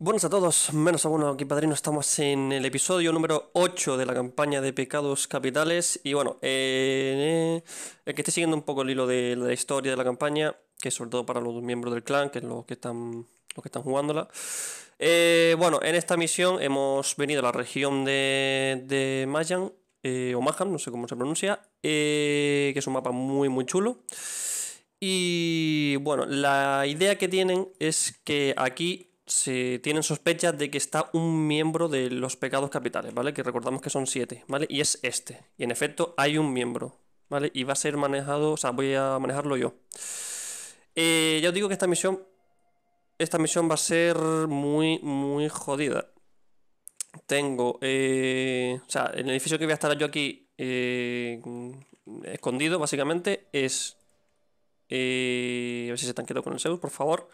Buenos a todos, menos a uno aquí padrino, estamos en el episodio número 8 de la campaña de pecados capitales y bueno, eh, el que esté siguiendo un poco el hilo de, la historia de la campaña, que sobre todo para los miembros del clan, que es los que están, los que están jugándola. Eh, bueno, en esta misión hemos venido a la región de, de Mayan, eh, o Mahan, no sé cómo se pronuncia, que es un mapa muy muy chulo. Y bueno, la idea que tienen es que aquí se tienen sospechas de que está un miembro de los pecados capitales, ¿vale? Que recordamos que son siete, ¿vale? Y es este. Y en efecto hay un miembro, ¿vale? Y va a ser manejado, o sea, voy a manejarlo yo. Eh, ya os digo que esta misión, esta misión va a ser muy, muy jodida. Tengo, eh, o sea, el edificio que voy a estar yo aquí eh, escondido, básicamente, es... a ver si se están quedando con el Zeus, por favor.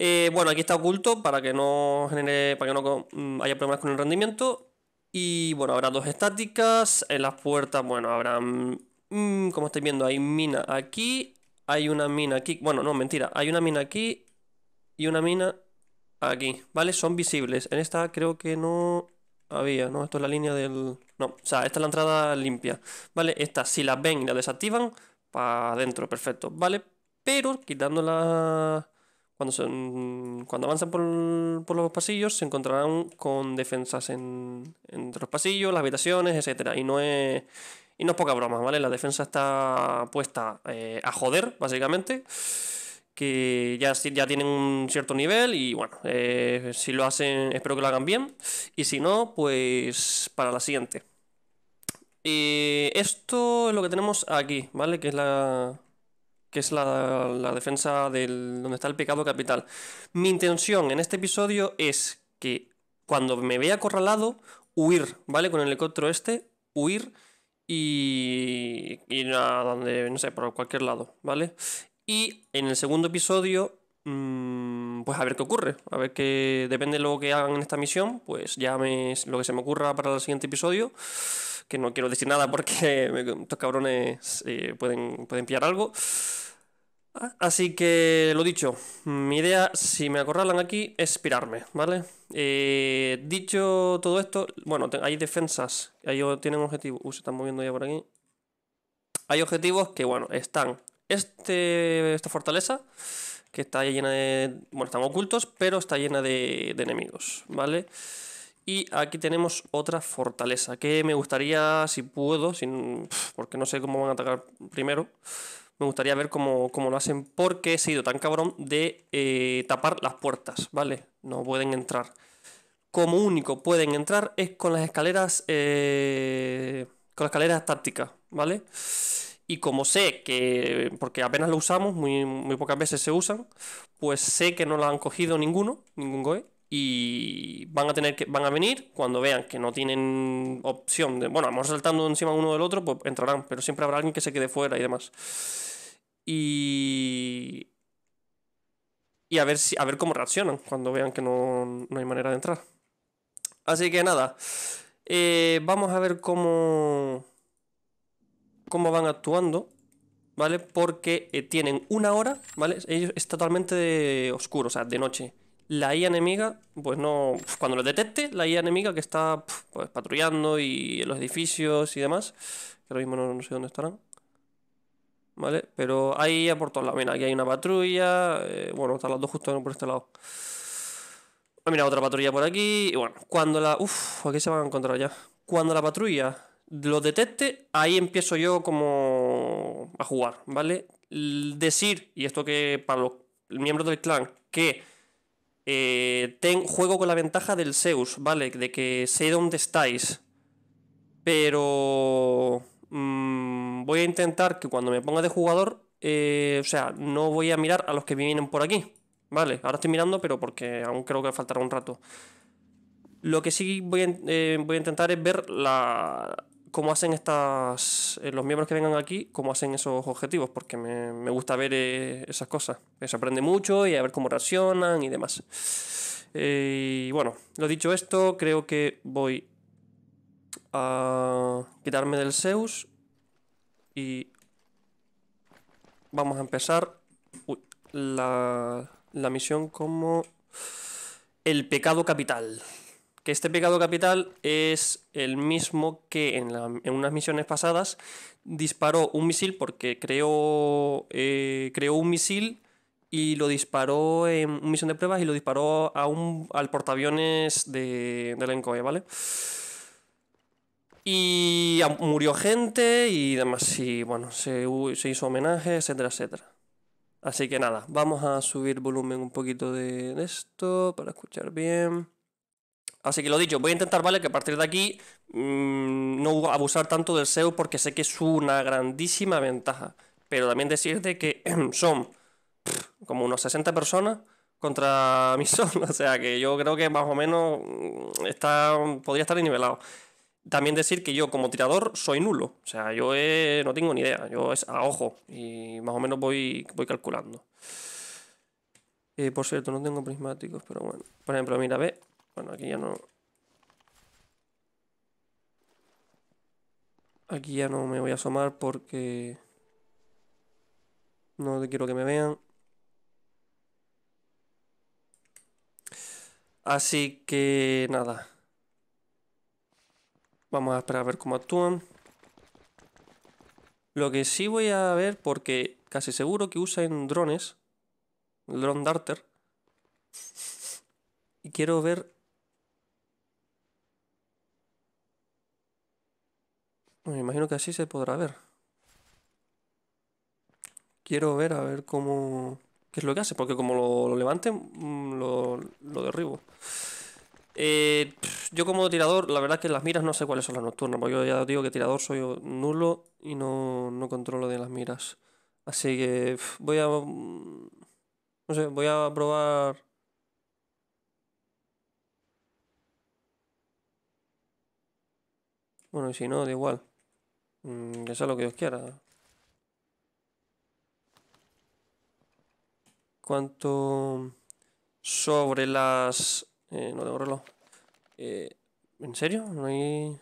Eh, bueno, aquí está oculto para que no genere, para que no mm, haya problemas con el rendimiento. Y bueno, habrá dos estáticas. En las puertas, bueno, habrá, mm, como estáis viendo, hay mina aquí. Hay una mina aquí. Bueno, no, mentira. Hay una mina aquí y una mina aquí. ¿Vale? Son visibles. En esta creo que no había, ¿no? Esto es la línea del... No, o sea, esta es la entrada limpia. ¿Vale? Esta, si la ven y la desactivan, para adentro, perfecto. ¿Vale? Pero quitando la cuando, son, cuando avanzan por, los pasillos se encontrarán con defensas en, entre los pasillos, las habitaciones, etc. Y no es, y no es poca broma, ¿vale? La defensa está puesta eh, a joder, básicamente. Que ya, ya tienen un cierto nivel y bueno, eh, si lo hacen, espero que lo hagan bien. Y si no, pues para la siguiente. Y esto es lo que tenemos aquí, ¿vale? Que es la, es la, defensa del donde está el pecado capital. Mi intención en este episodio es que cuando me vea acorralado, huir, ¿vale? Con el helicóptero este, huir y ir a donde, no sé, por cualquier lado, ¿vale? Y en el segundo episodio, mm, pues a ver qué ocurre, a ver qué, depende de lo que hagan en esta misión, pues ya lo que se me ocurra para el siguiente episodio que no quiero decir nada porque estos cabrones eh, pueden, pueden pillar algo. Así que lo dicho, mi idea, si me acorralan aquí, es pirarme, ¿vale? Eh, dicho todo esto, bueno, hay defensas, ahí tienen objetivos. Se están moviendo ya por aquí. Hay objetivos que, bueno, están. Este, esta fortaleza, que está llena de. Bueno, están ocultos, pero está llena de, de enemigos, ¿vale? Y aquí tenemos otra fortaleza que me gustaría, si puedo, sin, porque no sé cómo van a atacar primero, me gustaría ver cómo, lo hacen porque he sido tan cabrón de eh, tapar las puertas, ¿vale? No pueden entrar. Como único pueden entrar es con las escaleras, eh, con las escaleras tácticas, ¿vale? Y como sé que, porque apenas lo usamos, muy, muy pocas veces se usan, pues sé que no lo han cogido ninguno, ningún GOE y van a tener que van a venir cuando vean que no tienen opción de bueno vamos saltando encima uno del otro pues entrarán pero siempre habrá alguien que se quede fuera y demás y y a ver si a ver cómo reaccionan cuando vean que no, hay manera de entrar así que nada eh, vamos a ver cómo cómo van actuando vale porque eh, tienen una hora vale ellos es totalmente oscuro o sea de noche la IA enemiga, pues no. Cuando lo detecte, la IA enemiga que está pues, patrullando y en los edificios y demás, que ahora mismo no, sé dónde estarán. ¿Vale? Pero hay por todos lados. Mira, aquí hay una patrulla. Eh, bueno, están las dos justo por este lado. Ah, mira, otra patrulla por aquí. Y bueno, cuando la. Uf, aquí se van a encontrar ya. Cuando la patrulla lo detecte, ahí empiezo yo como a jugar, ¿vale? Decir, y esto que para los miembros del clan, que eh, juego con la ventaja del Zeus, ¿vale? De que sé dónde estáis. Pero mm, voy a intentar que cuando me ponga de jugador, eh, o sea, no voy a mirar a los que vienen por aquí. Vale, ahora estoy mirando, pero porque aún creo que faltará un rato. Lo que sí voy a, eh, a intentar es ver la, cómo hacen estas eh, los miembros que vengan aquí, cómo hacen esos objetivos, porque me, gusta ver esas cosas. Se aprende mucho y a ver cómo reaccionan y demás. Y bueno, lo dicho esto, creo que voy a quitarme del Zeus y vamos a empezar la, la misión como... el pecado capital. Que este pecado capital es el mismo que en, unas misiones pasadas disparó un misil porque creó, eh, creó un misil y lo disparó en una misión de pruebas y lo disparó a un, al portaaviones de, del ENCOE, ¿vale? Y murió gente y demás. Y bueno, se, hizo homenaje, etcétera, etcétera. Así que nada, vamos a subir volumen un poquito de, esto para escuchar bien. Así que lo dicho, voy a intentar, ¿vale? Que a partir de aquí mm, no abusar tanto del SEO porque sé que es una grandísima ventaja. Pero también decirte que son como unos 60 personas contra mi sol. O sea que yo creo que más o menos mm, está, podría estar nivelado. También decir que yo como tirador soy nulo. O sea, yo no tengo ni idea. Yo es a ojo. Y más o menos voy, voy calculando. Eh, por cierto, no tengo prismáticos, pero bueno. Por ejemplo, mira, ve. Bueno, aquí ya no... Aquí ya no me voy a asomar porque... No quiero que me vean. Así que nada. Vamos a esperar a ver cómo actúan. Lo que sí voy a ver, porque casi seguro que usan drones. El drone darter. Y quiero ver... Me imagino que así se podrá ver. Quiero ver a ver cómo... ¿Qué es lo que hace? Porque como lo, levanten, mm, lo, lo derribo. Eh, yo como tirador, la verdad que las miras no sé cuáles son las nocturnas, porque yo ya digo que tirador soy nulo y no, no controlo de las miras. Así que voy a... Mm, no sé, voy a probar... Bueno, y si no, da igual. Mm, que sea lo que Dios quiera. ¿Cuánto sobre las eh, no tengo reloj. Eh, ¿En serio? No hay...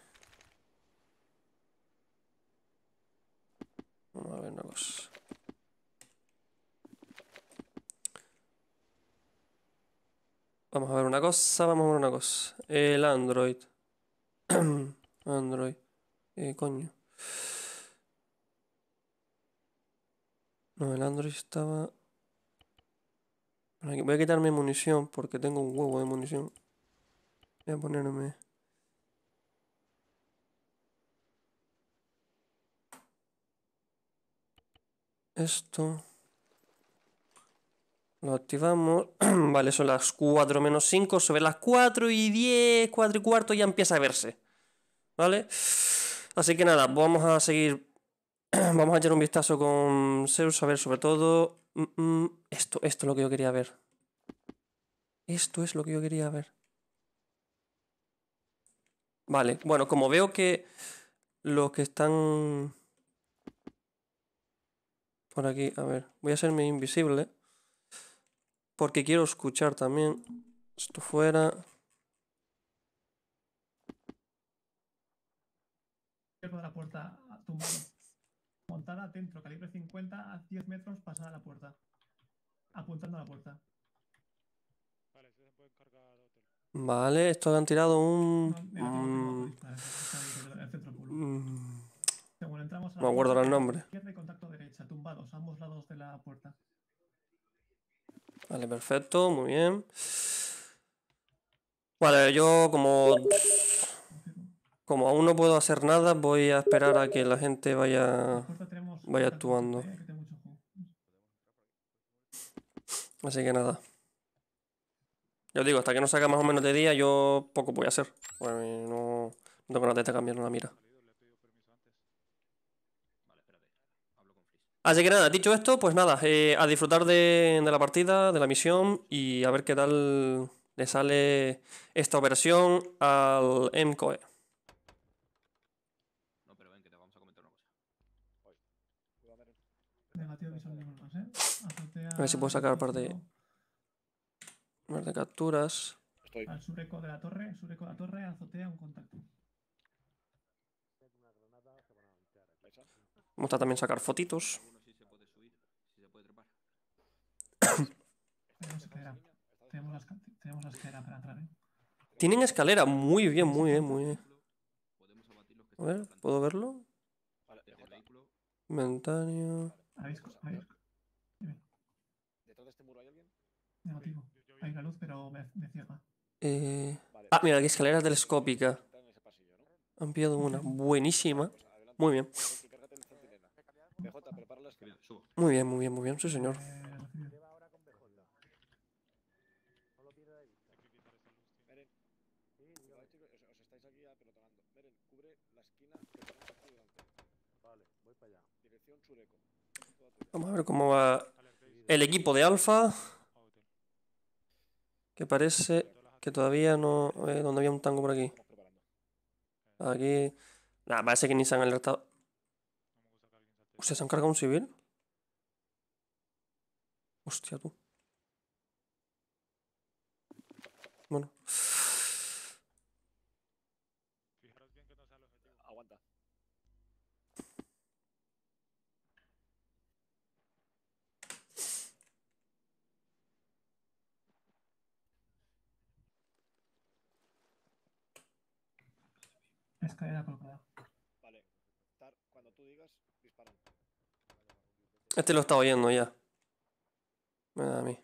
Vamos a ver una cosa. Vamos a ver una cosa, vamos a ver una cosa. El Android. Android. Eh, coño. No, el Android estaba... Voy a quitarme munición porque tengo un huevo de munición. Voy a ponerme... Esto. Lo activamos. vale, son las 4 menos 5. Sobre las 4 y 10, 4 y cuarto ya empieza a verse. ¿Vale? Así que nada, vamos a seguir. vamos a echar un vistazo con Zeus a ver sobre todo Mm, mm, esto, esto es lo que yo quería ver. Esto es lo que yo quería ver. Vale, bueno, como veo que los que están por aquí, a ver, voy a hacerme invisible porque quiero escuchar también. Esto fuera. la puerta Montada dentro, calibre 50, a 10 metros, pasada la puerta. Apuntando a la puerta. Vale, se puede encargar hotel. Vale, estos han tirado un. No, Según entramos a la no acuerdo el nombre. Izquierda y contacto derecha, tumbados, a ambos lados de la puerta. Vale, perfecto, muy bien. Vale, yo como como aún no puedo hacer nada, voy a esperar a que la gente vaya, vaya actuando. Así que nada. Yo digo, hasta que no salga más o menos de día, yo poco voy a hacer. Bueno, no, no tengo nada de cambiar la mira. Así que nada, dicho esto, pues nada, eh, a disfrutar de, de la partida, de la misión y a ver qué tal le sale esta operación al MCOE. ¿eh? A ver si puedo sacar un par de. Más de capturas. Estoy. Al sureco de la torre, sureco de la torre, azotea un contacto. Vamos a también sacar fotitos. Tenemos escalera. Tenemos la, escalera para entrar. ¿eh? Tienen escalera, muy bien, muy bien, muy bien. A ver, ¿puedo verlo? Inventario. ¿Habéis, habéis ¿Detrás de este muro hay alguien? negativo? Hay una luz, pero me, me ciega. Eh... Vale. Ah, mira, aquí escalera telescópica. Han pillado una. Buenísima. Pues. Muy bien. Muy bien, muy bien, muy bien. Sí, señor. Eh, recibido. Meren. Vale, chicos, os, os estáis aquí apelotonando. Meren, cubre la esquina que tenemos aquí delante. Vale, voy para allá. Dirección Chureco. Toda tuya. Vamos a ver cómo va el equipo de Alfa. Que parece que todavía no... A ver, ¿dónde había un tango por aquí? Aquí... Nada, parece que ni se han alertado. Hostia, ¿se han cargado un civil? Hostia, tú. Bueno. Aguanta. Escalera colocada. Vale. Tar, cuando tú digas, disparan. Este lo está oyendo ya. Me da a mí.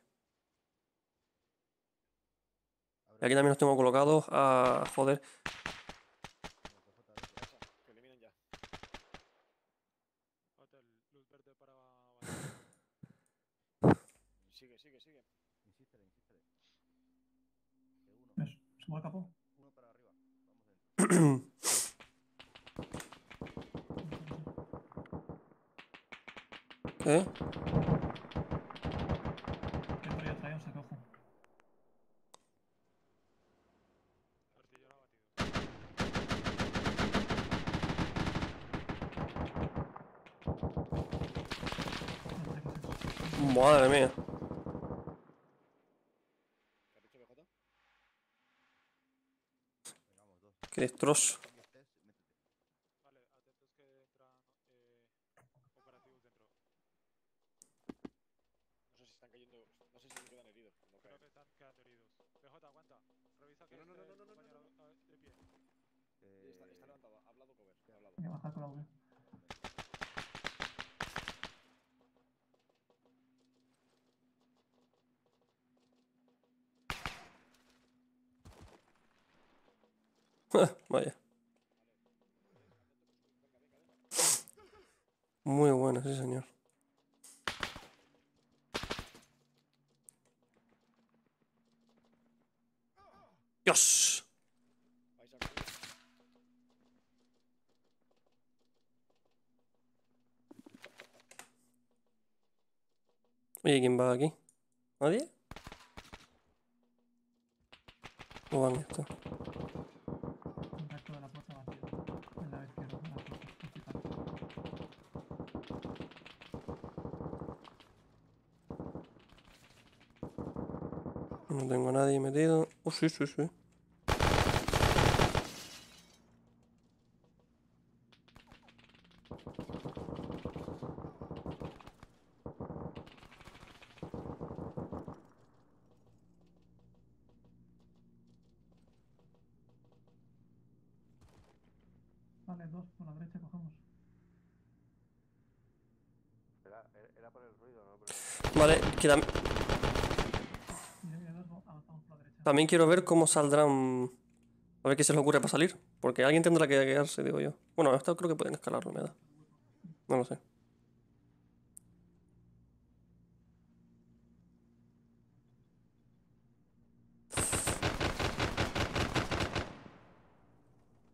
Y aquí también los tengo colocados a... Joder. ¿Eh? ¿Qué rollo trae un sacojo? Madre mía. Qué destrozo. alguien va aquí? ¿Nadie? ¿O van estos? No tengo a nadie metido. Oh, sí, sí, sí. También quiero ver cómo saldrán. A ver qué se les ocurre para salir. Porque alguien tendrá que quedarse, digo yo. Bueno, esto creo que pueden escalarlo, me da. No lo sé.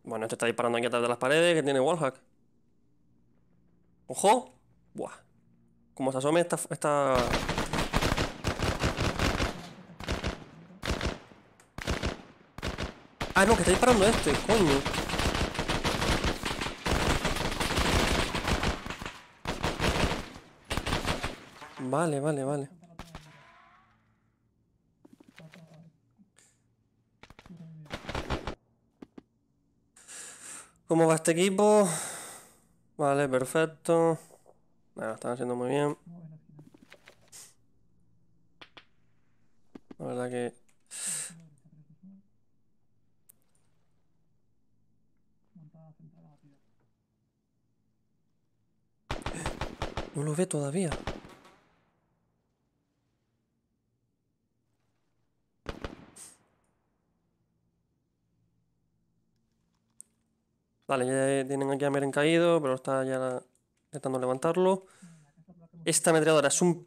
Bueno, este está disparando aquí atrás de las paredes, que tiene wallhack. ¡Ojo! Buah. Como se asome esta... esta... Ah, no, que está disparando este, coño. Vale, vale, vale. ¿Cómo va este equipo? Vale, perfecto. Nada, están haciendo muy bien. La verdad que... No lo ve todavía. Vale, ya tienen aquí a Meren caído, pero está ya intentando levantarlo. Esta ametralladora es un...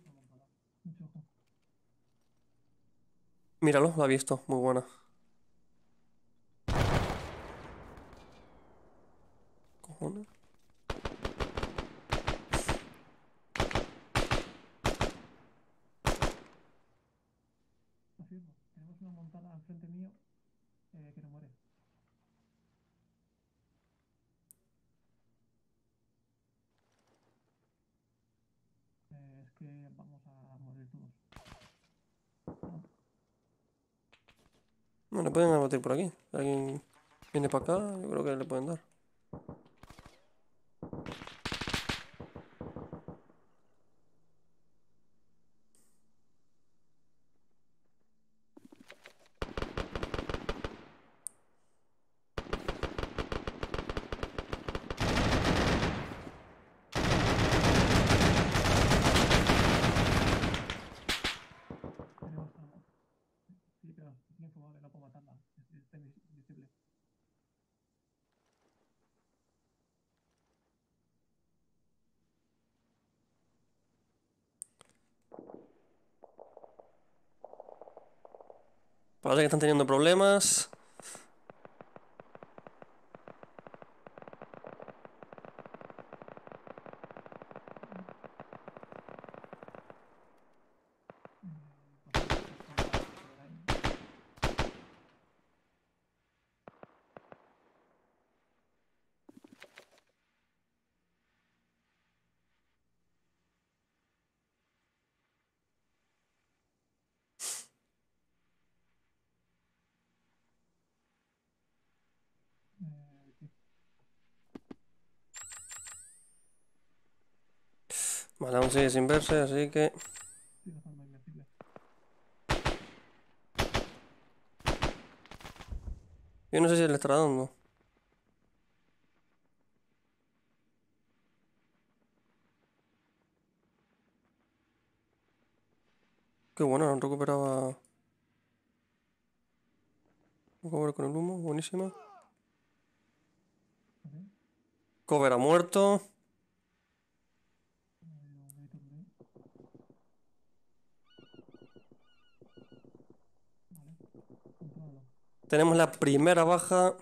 Míralo, lo ha visto, muy buena. Cojones. Afirmo, tenemos una montada al frente mío eh, que no muere. Eh, es que vamos a morir todos. No, le pueden abatir por aquí. Si alguien viene para acá, yo creo que le pueden dar. Tenemos a... Sí, pero tiene infumable, no puedo matarla. Es- Está invis- invisible. Parece que están teniendo problemas. Sigue sin verse, así que... Yo no sé si le estará dando. Qué bueno, han recuperado a... Un cover con el humo, buenísima. Cover ha muerto. Eh, un grito por ahí. Vale, controlalo. Tenemos la primera baja.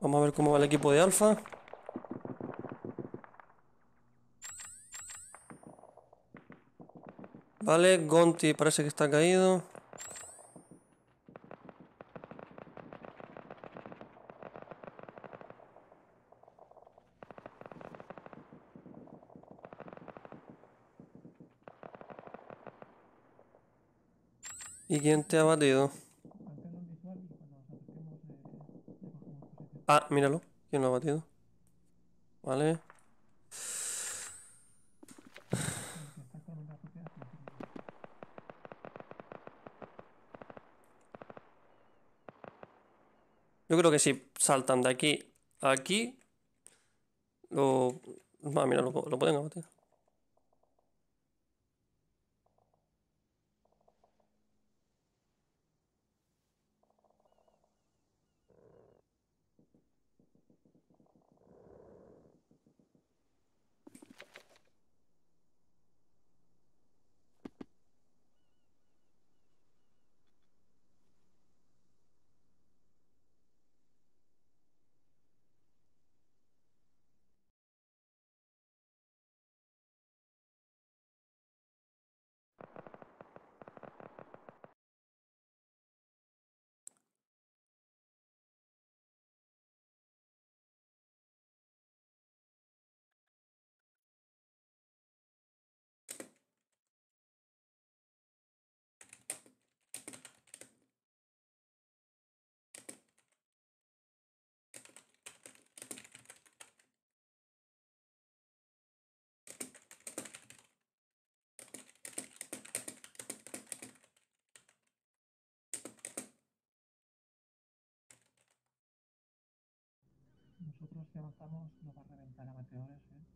Vamos a ver cómo va el equipo de Alfa. Vale, Gonti parece que está caído. ¿Y quién te ha batido? Manténlo en visual y cuando nos acerquemos eh, le cogemos posición. Ah, míralo. ¿Quién lo ha batido? Vale. Yo creo que si saltan de aquí a aquí, lo... Ah, mira, lo, lo pueden abatir. Nosotros si avanzamos nos va a reventar a meteores, ¿eh?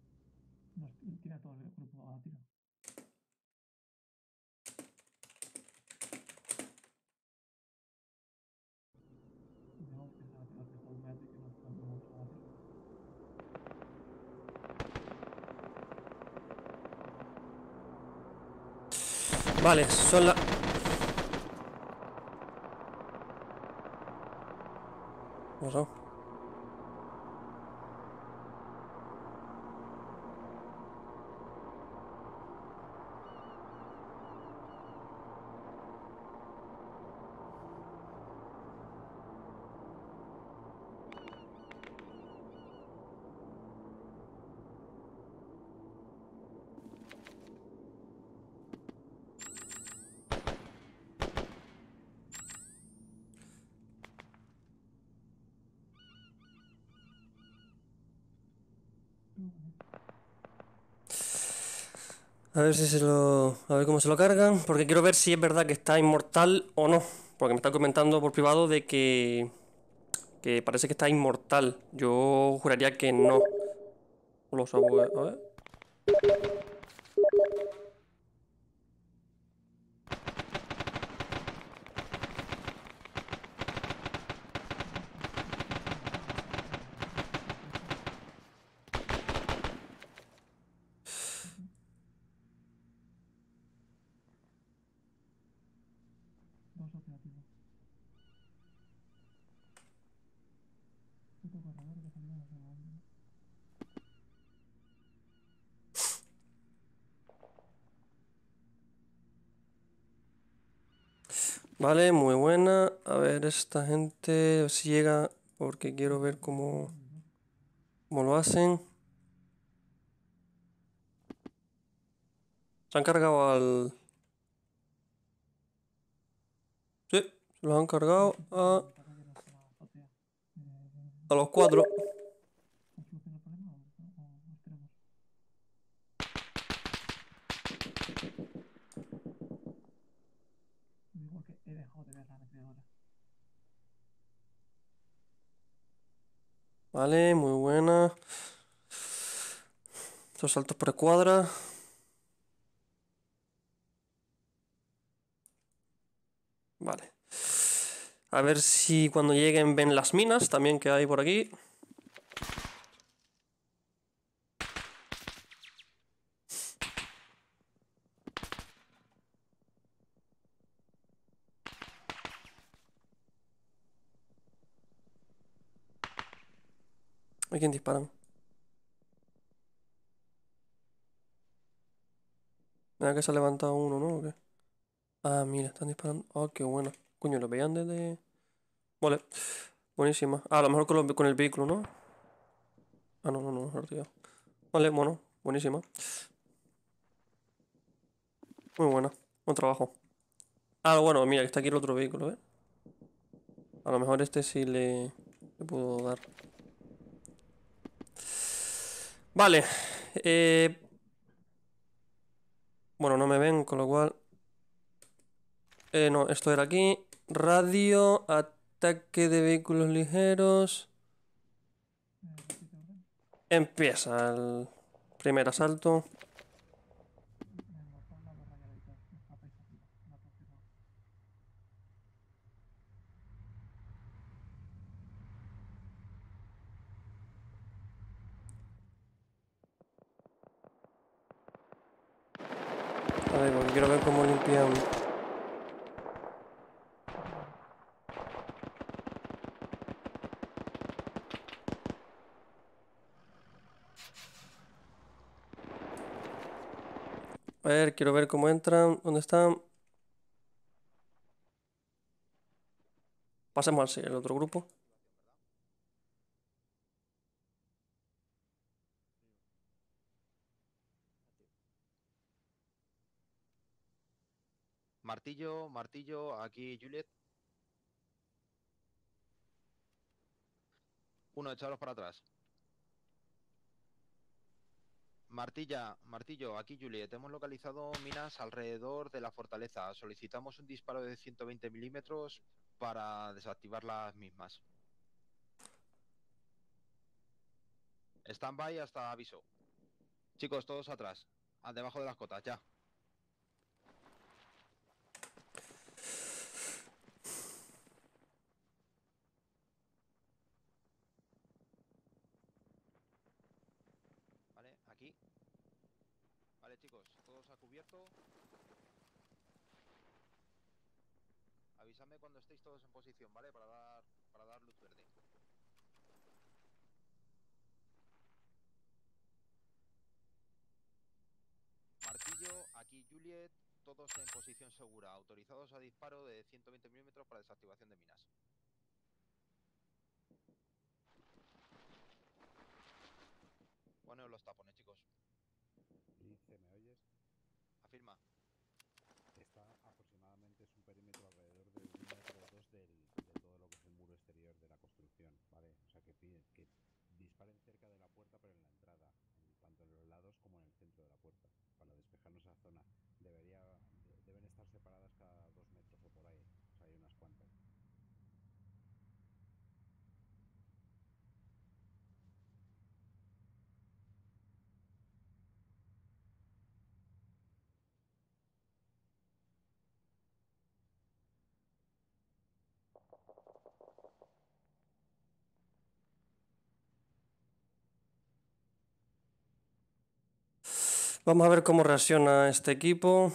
Nos tira todo el grupo a tiro. Que ser meteores de todo medio que nos podemos abatir. Vale, son la... ¿Qué ha pasado? A ver si se lo... A ver cómo se lo cargan. Porque quiero ver si es verdad que está inmortal o no. Porque me está comentando por privado de que... Que parece que está inmortal. Yo juraría que no. Los abue- A ver. Vale, muy buena. A ver, esta gente llega. Porque quiero ver cómo, cómo lo hacen. Se han cargado al... Sí, se los han cargado a, a los cuatro. ¿nos soluciona el problema o, o, o esperemos? Digo que he dejado de ver la meteora. Vale, muy buena. Dos saltos por cuadra. Vale. A ver si cuando lleguen ven las minas también que hay por aquí. Quién disparan? Mira que se ha levantado uno, ¿no? ¿O qué? Ah, mira, están disparando. Ah, qué bueno. Coño, lo veían desde. Vale. Buenísima. Ah, a lo mejor con, el vehículo, ¿no? Ah, no, no, no, tío. Vale, bueno, buenísima. Muy buena. Buen trabajo. Ah, bueno, mira, que está aquí el otro vehículo, ¿eh? A lo mejor este sí le puedo dar. Vale. eh, Bueno, no me ven, con lo cual... Eh, no, esto era aquí. Radio, ataque de vehículos ligeros. Empieza el primer asalto. Me notó la barra ya ahorita. Está país arriba. La confirmo. A ver, porque quiero ver cómo limpian. A quiero ver cómo entran. ¿Dónde están? Pasemos al otro grupo. Martillo, martillo, aquí Juliet. Uno, echaros para atrás. Martilla, martillo, aquí Juliet. Hemos localizado minas alrededor de la fortaleza. Solicitamos un disparo de 120 milímetros para desactivar las mismas. Stand by hasta aviso. Chicos, todos atrás. Debajo de las cotas, ya. Vale, aquí. Vale, chicos, todos a cubierto. Avísame cuando estéis todos en posición, ¿vale? Para dar, para dar luz verde. Martillo, aquí Juliet, todos en posición segura, autorizados a disparo de 120 milímetros para desactivación de minas. Poneos los tapones, chicos. Lince, ¿me oyes? Afirma. Está aproximadamente, es un perímetro alrededor de un metro o dos del, de todo lo que es el muro exterior de la construcción, ¿vale? O sea, que piden que disparen cerca de la puerta, pero en la entrada, en- tanto en los lados como en el centro de la puerta, para despejarnos esa zona. Debería, de- deben estar separadas cada dos metros o por ahí, o sea, hay unas cuantas. Vamos a ver cómo reacciona este equipo.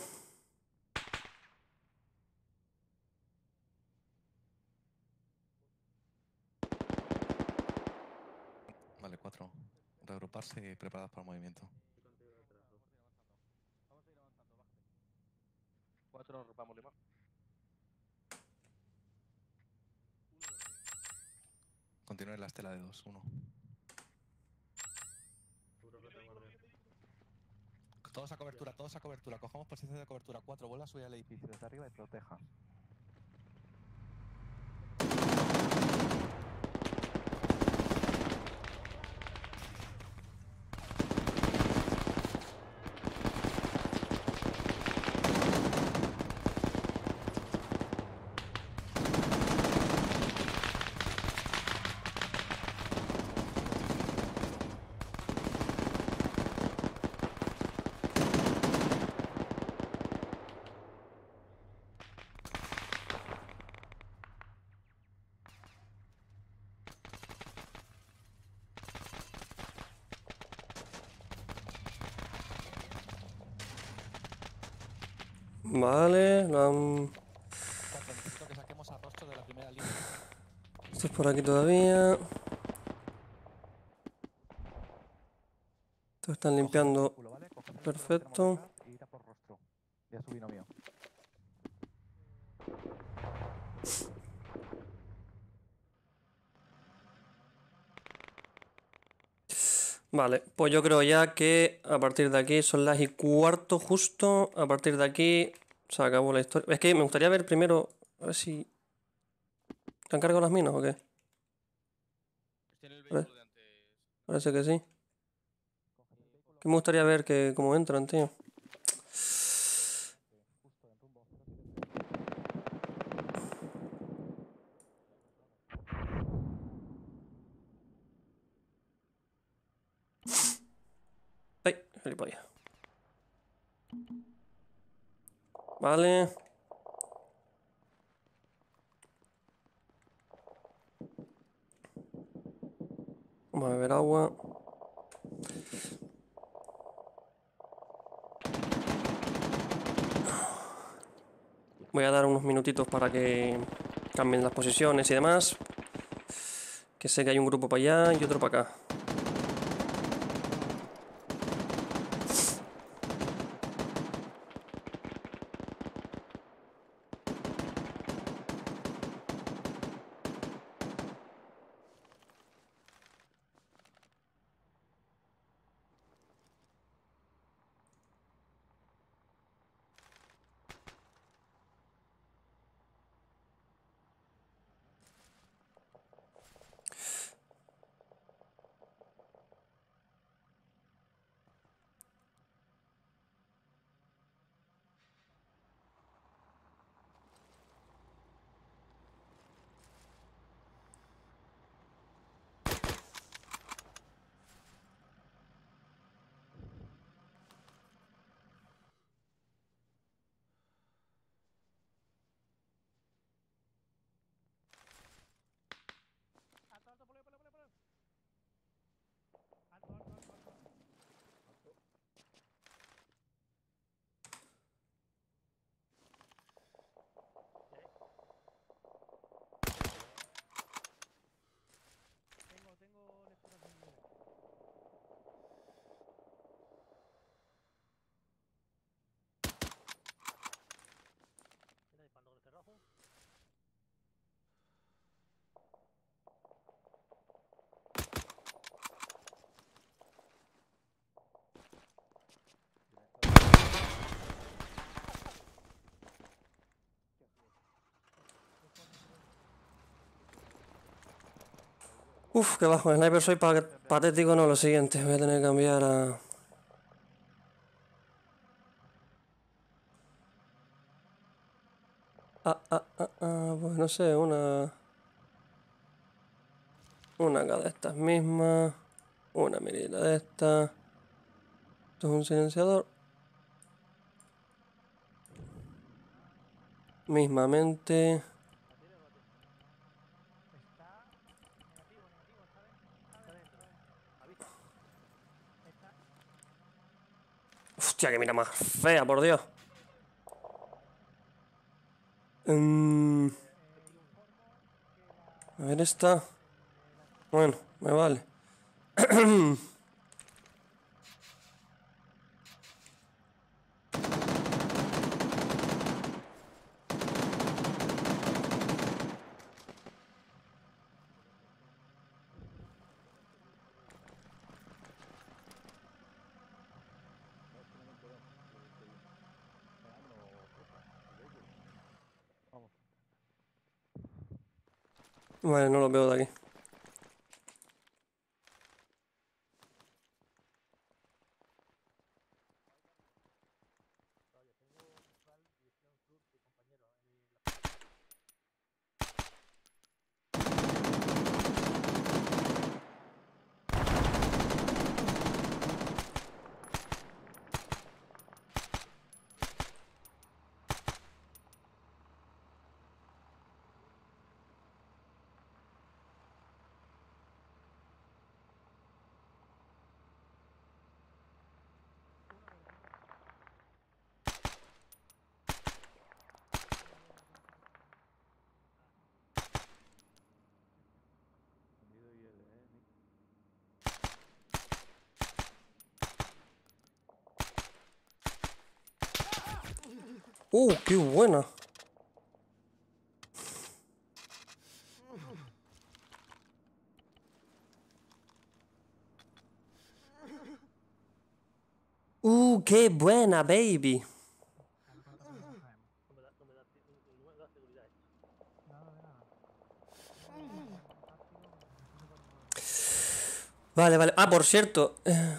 Vale, cuatro. Reagruparse y preparadas para el movimiento. Cuatro, vamos, Lima. Continúe en la estela de dos, uno. Todos a cobertura, todos a cobertura. Cojamos posición de cobertura. Cuatro bolas, subir al edificio desde arriba y proteja. Vale, lo han- esto es por aquí todavía. Esto están limpiando. Perfecto. Vale, pues yo creo ya que a partir de aquí son las y cuarto justo. A partir de aquí se acabó la historia. Es que me gustaría ver primero. A ver si. ¿Se han cargado las minas o qué? El vehículo de antes. Parece que sí. Que me gustaría ver que cómo entran, tío. Justo en rumbo. Ay, gilipollas. Vale. Vamos a beber agua. Voy a dar unos minutitos para que cambien las posiciones y demás. Que sé que hay un grupo para allá y otro para acá. Uf, que bajo. En sniper soy pa- patético, no lo siguiente. Voy a tener que cambiar a. Ah, ah, ah, ah, pues no sé, una. Una acá de estas mismas. Una mirita de estas. Esto es un silenciador. Mismamente. Hostia, que mira más fea, por Dios. Mm. A ver esta. Bueno, me vale. Vale, no lo veo de aquí. ¡Uh, qué buena! ¡Uh, qué buena, baby! Vale, vale. Ah, por cierto. eh,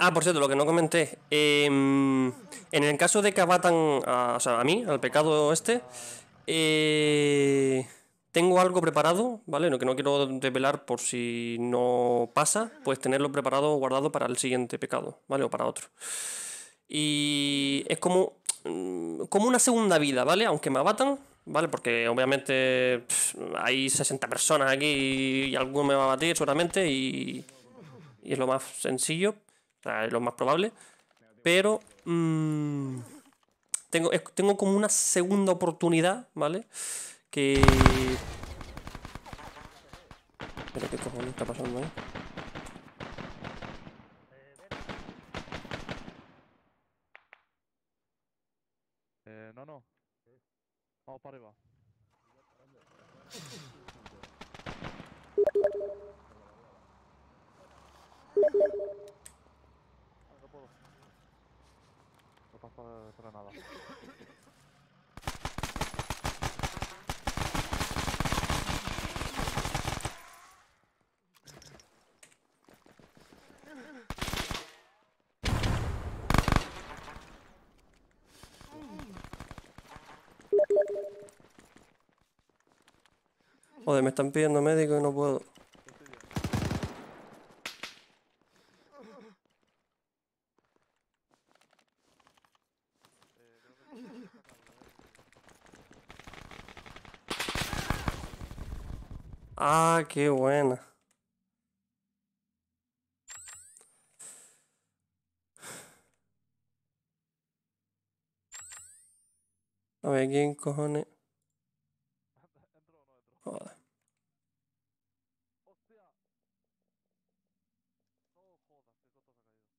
Ah, por cierto, lo que no comenté. em, en el caso de que abatan a, o sea, a mí, al pecado este, eh, tengo algo preparado, ¿vale? Lo que no quiero develar por si no pasa, pues tenerlo preparado o guardado para el siguiente pecado, ¿vale? O para otro. Y es como, mm, como una segunda vida, ¿vale? Aunque me abatan, ¿vale? Porque obviamente hay 60 personas aquí y alguno me va a batir seguramente y, y es lo más sencillo, es lo más probable. Pero mm, tengo, tengo como una segunda oportunidad, ¿vale? Que... Está pasando. Eh. Ah, No puedo. No pasa para nada. Joder, me están pidiendo médico y no puedo. Ah, qué buena. A ver, ¿quién cojones? Joder. Era para Chuyi, se bugueó. ¿Y dónde cojones está Chuyi? Vale, no, no sube, venga. Te tienes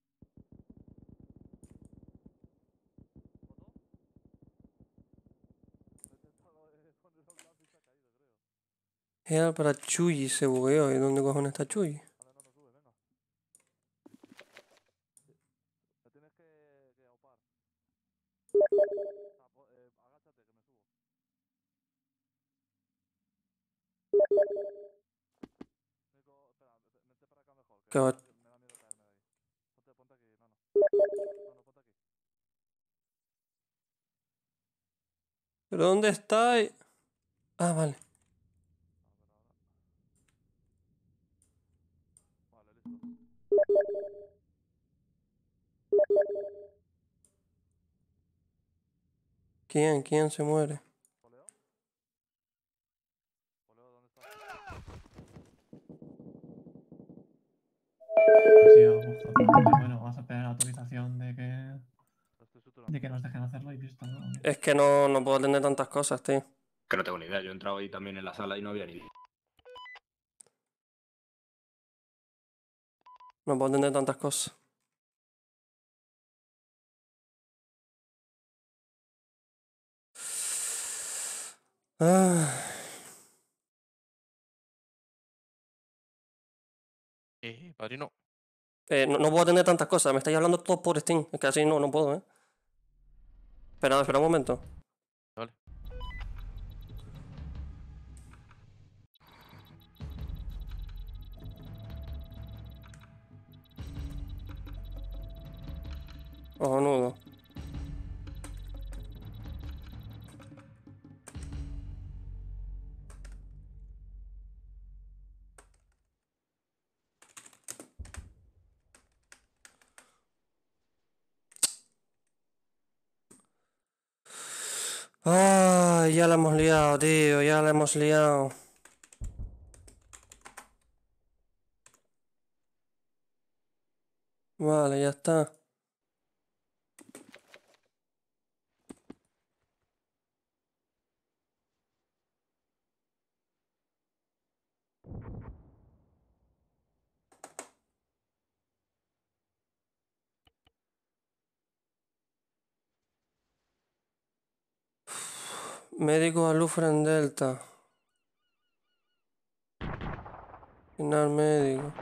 que, que aupar. Ah, po- eh, agáchate, que me subo. Nico, espera, vete vete para acá mejor. Que Que me, va- da, me da miedo caerme de ahí. Ponte, ponte aquí, no, no. No, no, ponte aquí. ¿Pero dónde está? Ah, vale. ¿Quién? ¿Quién se muere? ¿Poleo? ¿Poleo dónde pero Bueno, vamos a pedir la autorización de que, de que nos dejen hacerlo y listo, ¿no? Es que no, no puedo atender tantas cosas, tío. Que no tengo ni idea. Yo he entrado ahí también en la sala y no había ni. No puedo atender tantas cosas. Ah, Eh, padrino. eh, no, no puedo atender tantas cosas. Me estáis hablando todo por Steam. Es que así no, no puedo, ¿eh? Espera, espera un momento. Vale. Cojonudo. Ya la hemos liado, tío, ya la hemos liado. Vale, ya está. Médico Alufra en Delta. Final médico.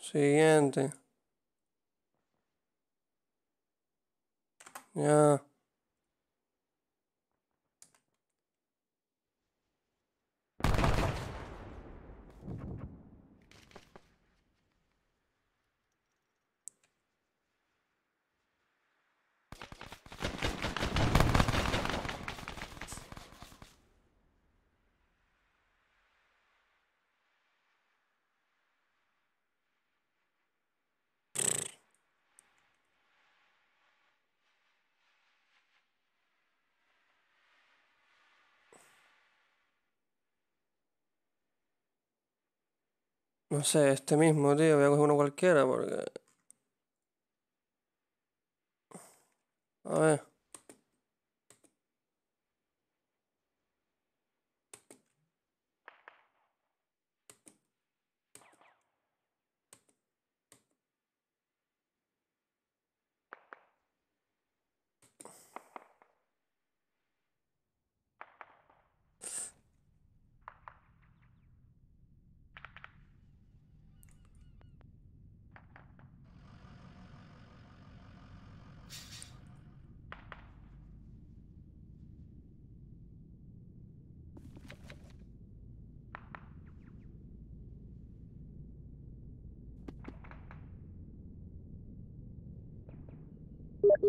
Siguiente. Ya. No sé, este mismo, tío. Voy a coger uno cualquiera porque. A ver.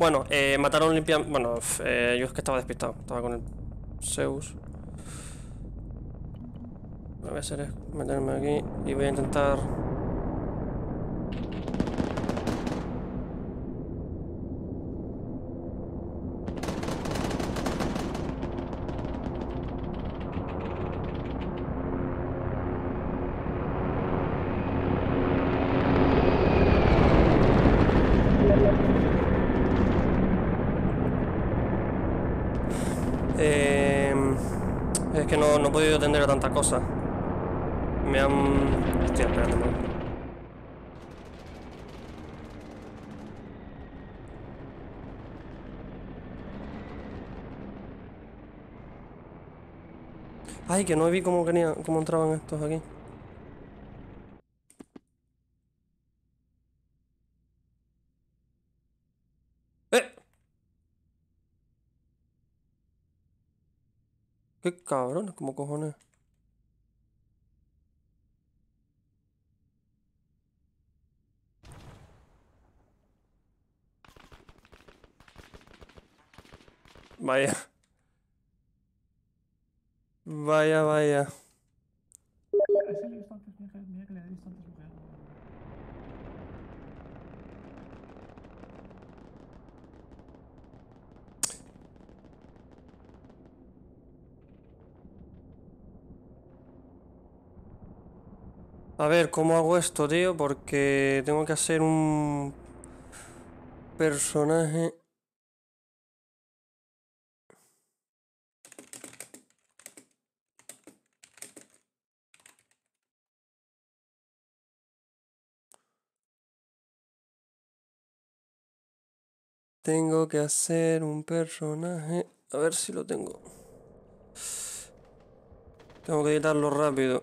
Bueno, eh, mataron limpian... Bueno, eh, yo es que estaba despistado. Estaba con el Zeus. Lo que voy a hacer es meterme aquí y voy a intentar... Eh, es que no, no he podido Me han... Momento. Ay, que no vi cómo, venía, cómo entraban estos aquí. ¡Eh! ¡Qué cabrones! ¿Cómo cojones? Vaya. Vaya, vaya. A ver, ¿cómo hago esto, tío? Porque tengo que hacer un personaje. Tengo que hacer un personaje. A ver si lo tengo. Tengo que editarlo rápido.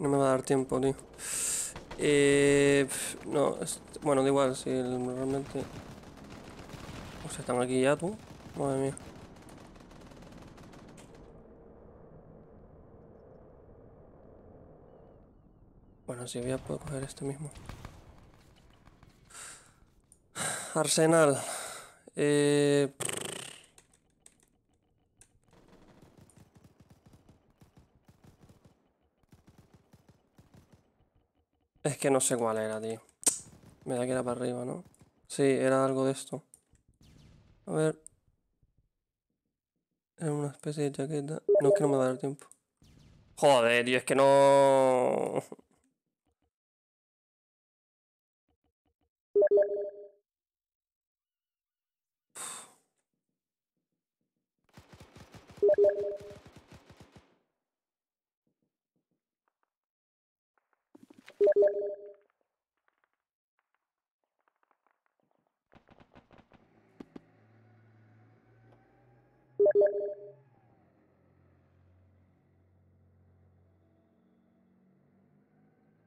No me va a dar tiempo, tío. Eh, no, bueno, da igual, si realmente... O sea, están aquí ya, tú. Madre mía. Bueno, si voy a poder coger este mismo. Arsenal. Eh, Es que no sé cuál era, tío. Me da que era para arriba, ¿no? Sí, era algo de esto. A ver. Era una especie de chaqueta. No es que no me va a dar tiempo. Joder, tío, es que no.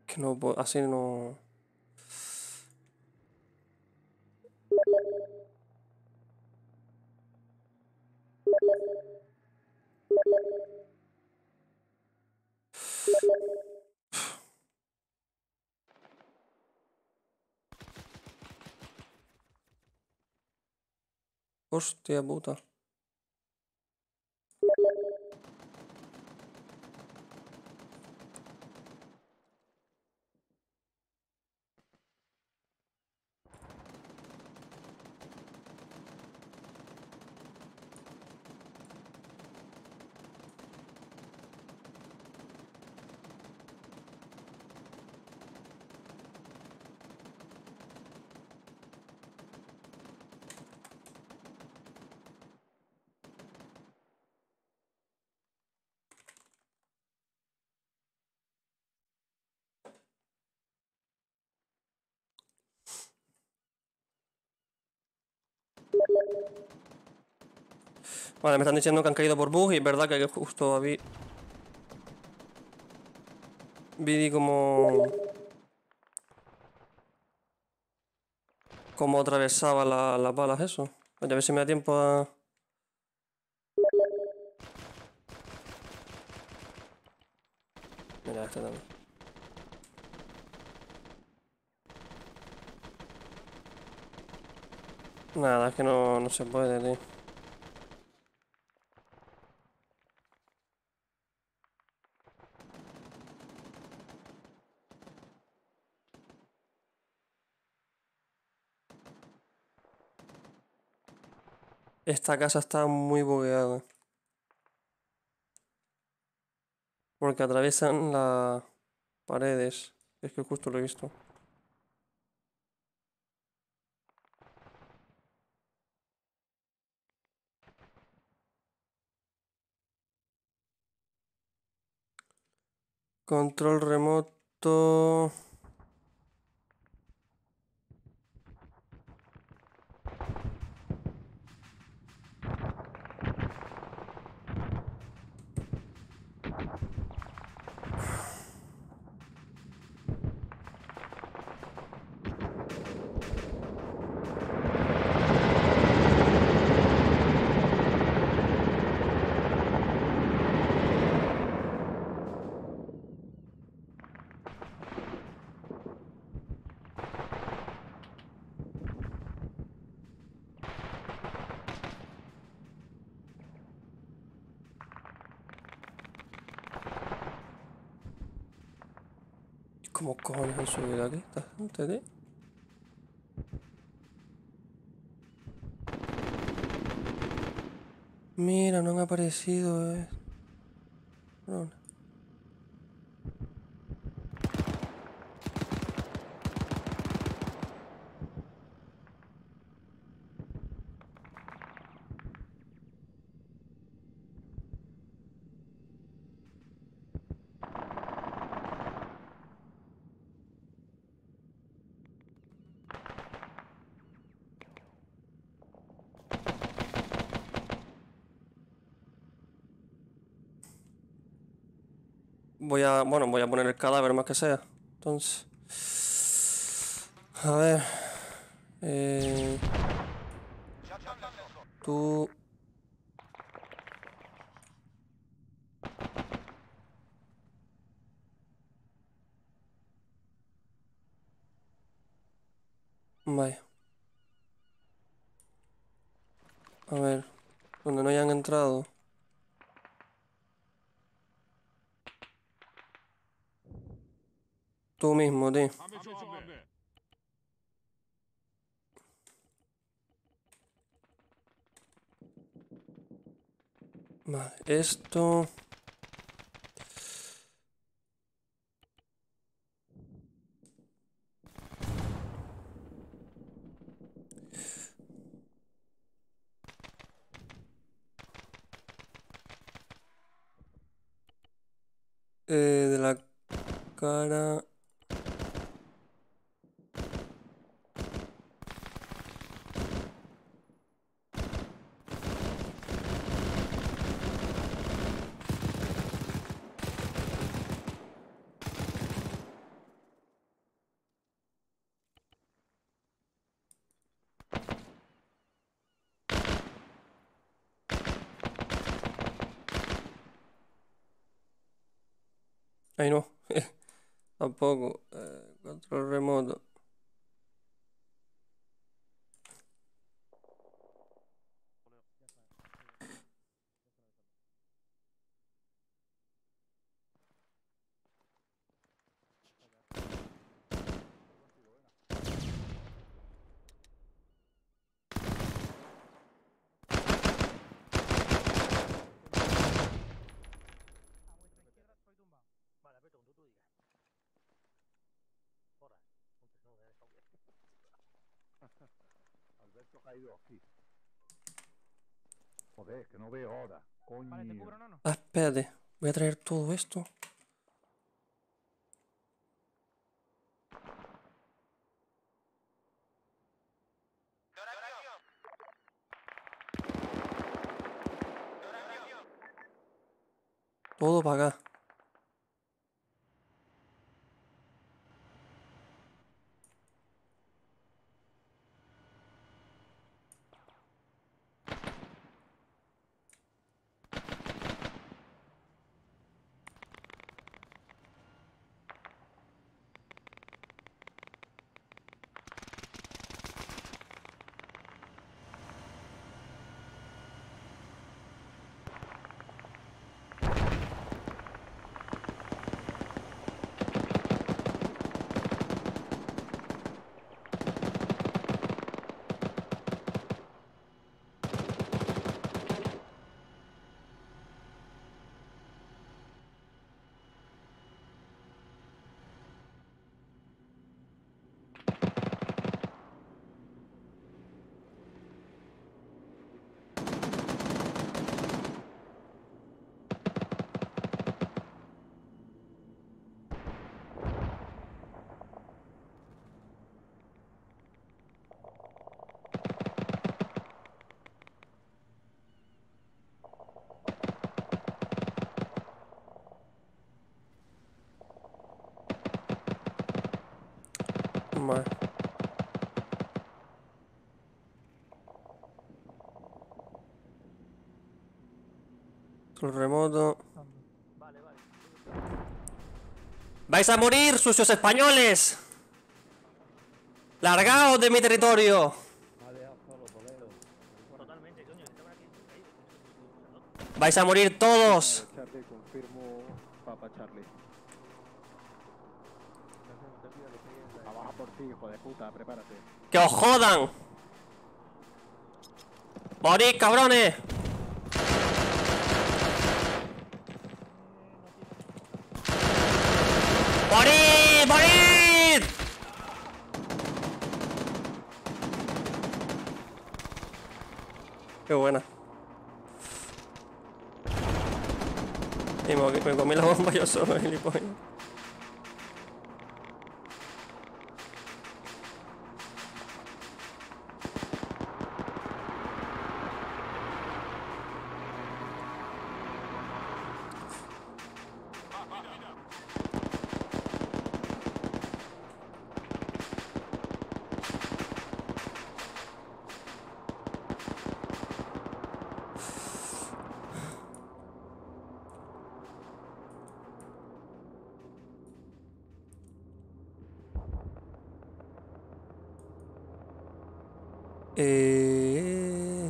Que no. Así no. Hostia puta. Vale, me están diciendo que han caído por bug y es verdad que justo vi. Vi como. Como atravesaba la- las balas, eso. Voy a ver si me da tiempo a. Mira, este también. Nada, es que no, no se puede, tío. Esta casa está muy bugueada. Porque atraviesan las paredes. Es que justo lo he visto. Control remoto. ¿Cómo cojones han subido aquí esta gente, tío? Mira, no han aparecido, eh. Voy a, bueno, voy a poner el cadáver más que sea. Entonces, a ver, eh, tú, vaya. A ver, donde no hayan entrado. Tú mismo, tío. Vale, esto. Eh, de la cara. Ay, no. Tampoco. Eh, control remoto. Alberto ha caído aquí. Joder, que no veo ahora. Coño. Ah, espérate. Voy a traer todo esto. Todo para acá. Control remoto. Vale, vale. ¡Vais a morir, sucios españoles! ¡Largaos de mi territorio! ¡Vais a morir todos! Charlie, confirmo Papa Charlie. Vamos a por ti, hijo de puta, prepárate. ¡Que os jodan! ¡Morid, cabrones! ¡Morid! ¡Morid! Qué buena. Y me, me comí la bomba yo solo, gilipollas. Eh...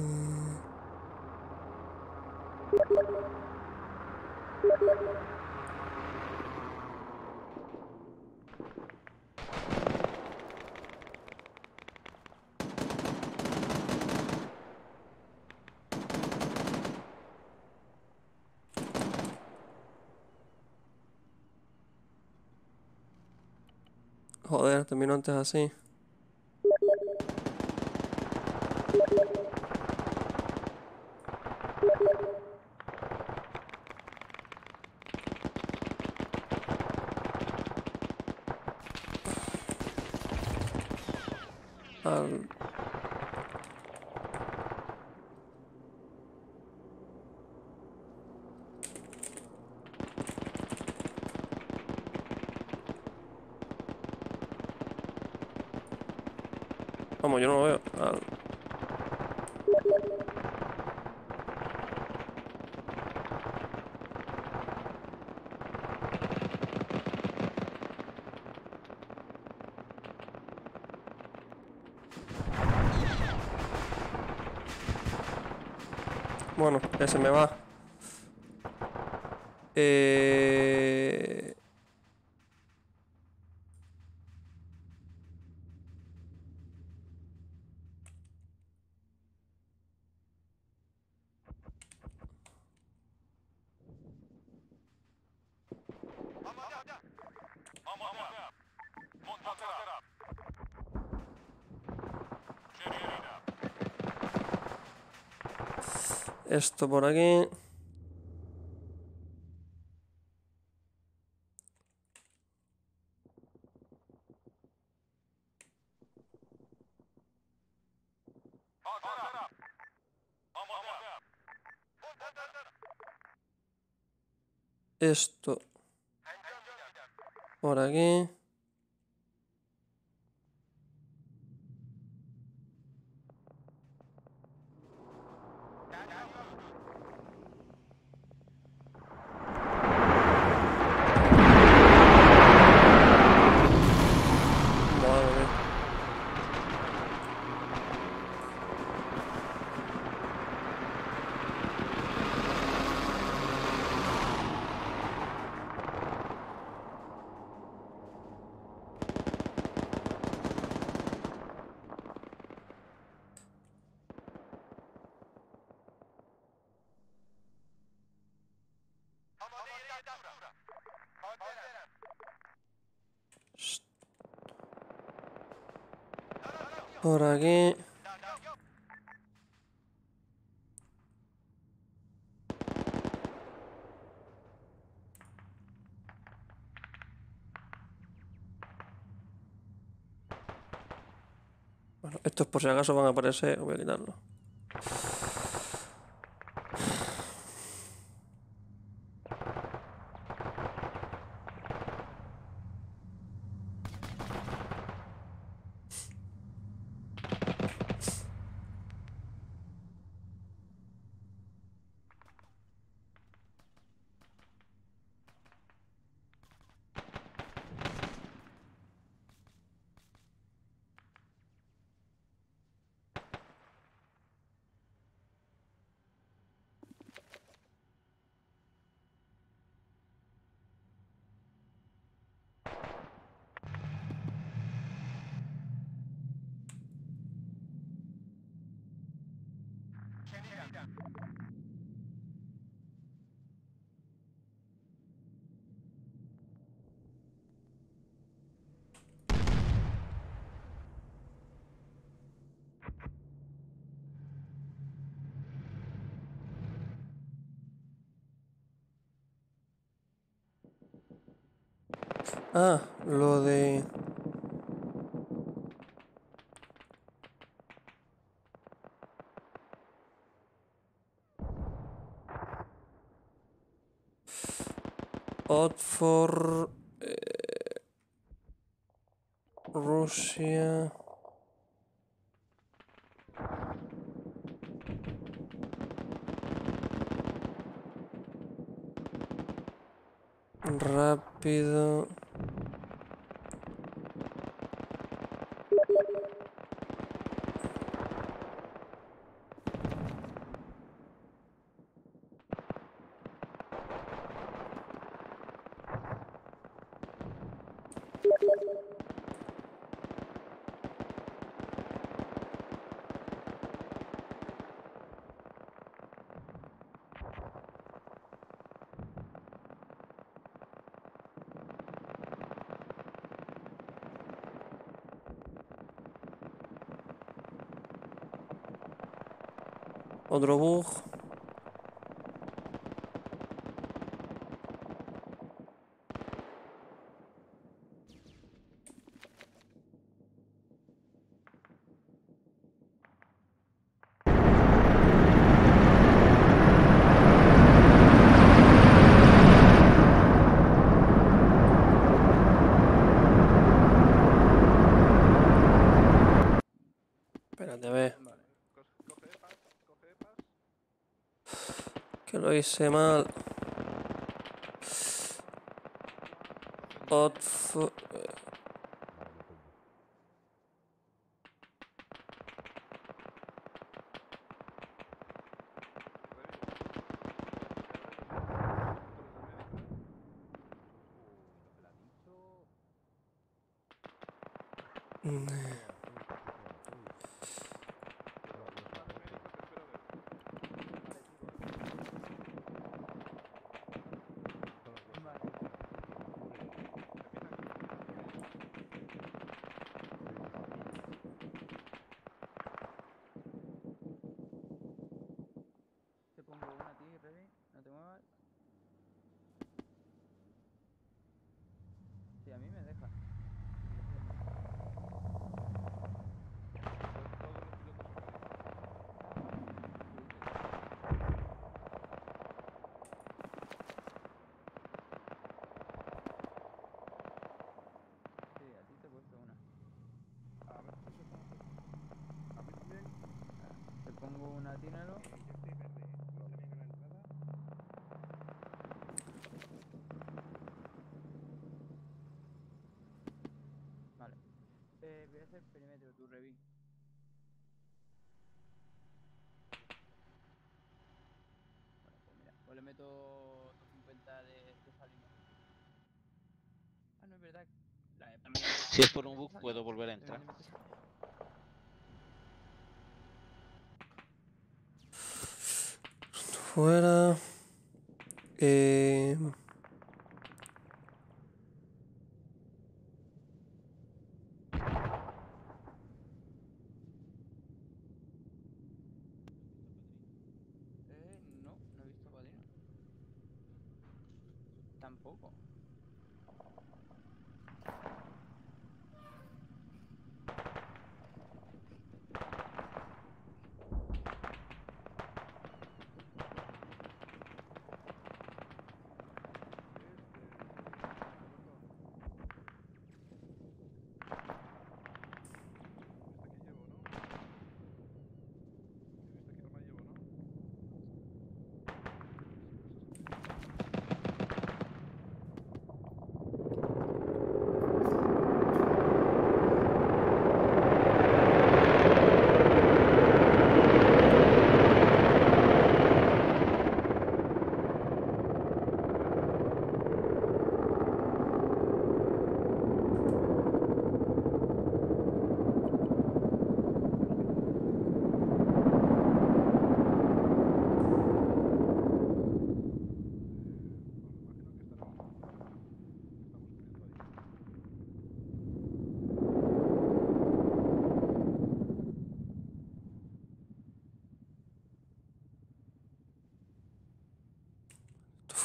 Joder, terminó antes así. Al- Vamos, yo no lo veo. Al- Bueno, ya se me va. Eh... Esto por aquí. Esto por aquí. Madre mía. Shh. Por aquí. Bueno, estos por si acaso van a aparecer, voy a quitarlo. Ah, lo de... Oxford... eh, Rusia... Rápido... Otro bug. Espérate, a ver. Que lo hice mal. Otfo- Mm, Te pongo una a ti, Revi, no te muevas. Sí, a mí me deja. Sí, a ti te he puesto una. Te pongo una Nelo. Vale. Eh, voy a hacer perímetro, tu reví. Bueno, pues mira, pues le meto 250 de, de salina. Ah, no es verdad. La de Si es por un bug, Salina. puedo volver a entrar. le meto salina. Fuera. Eh,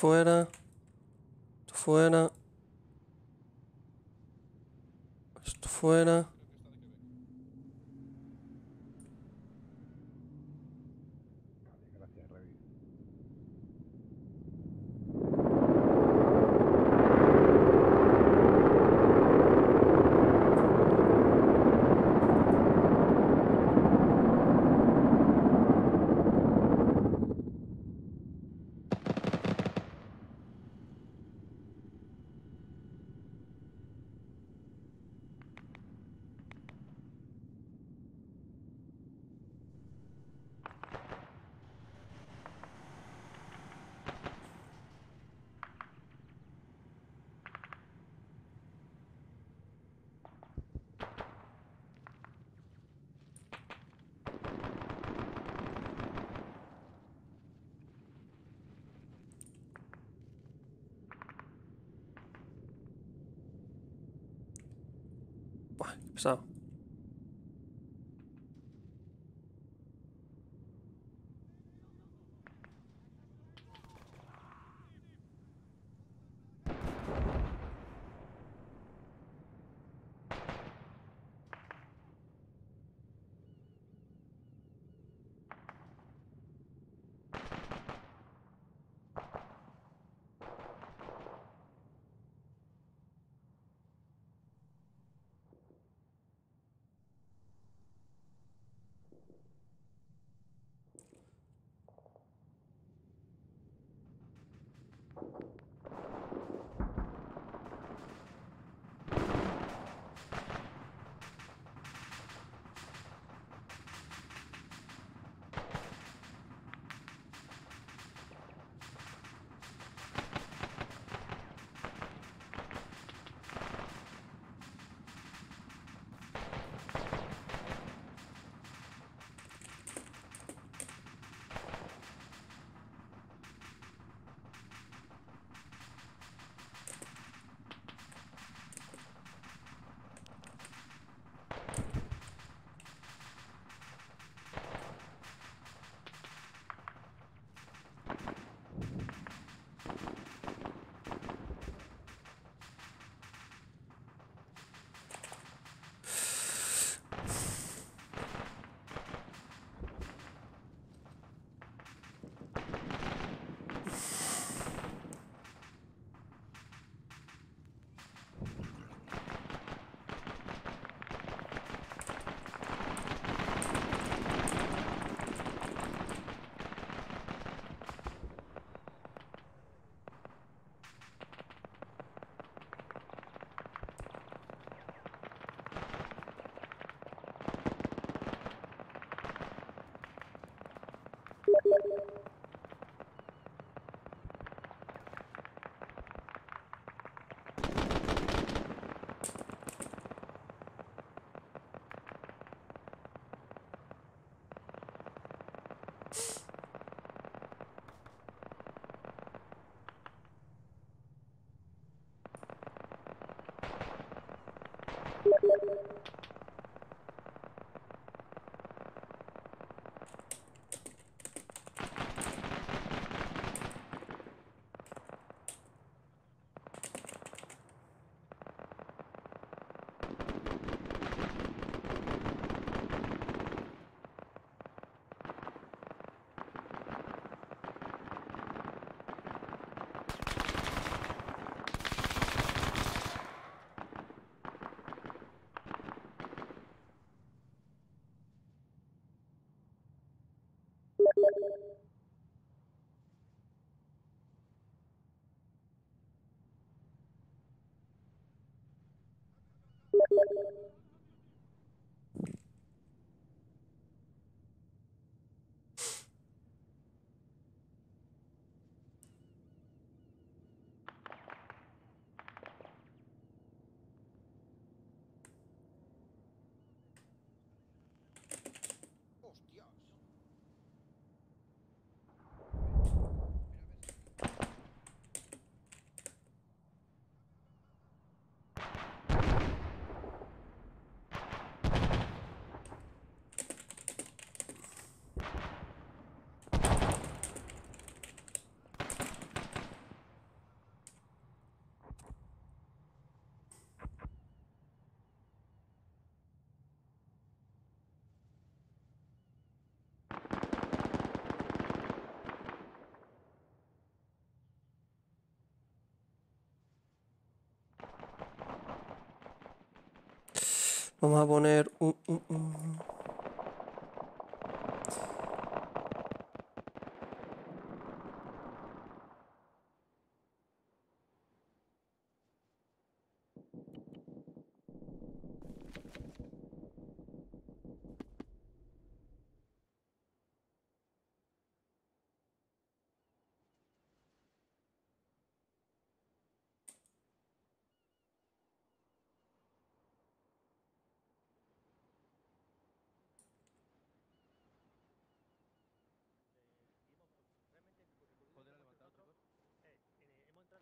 fuera. Esto fuera. Esto fuera. Buah, Vamos a poner un... un- un-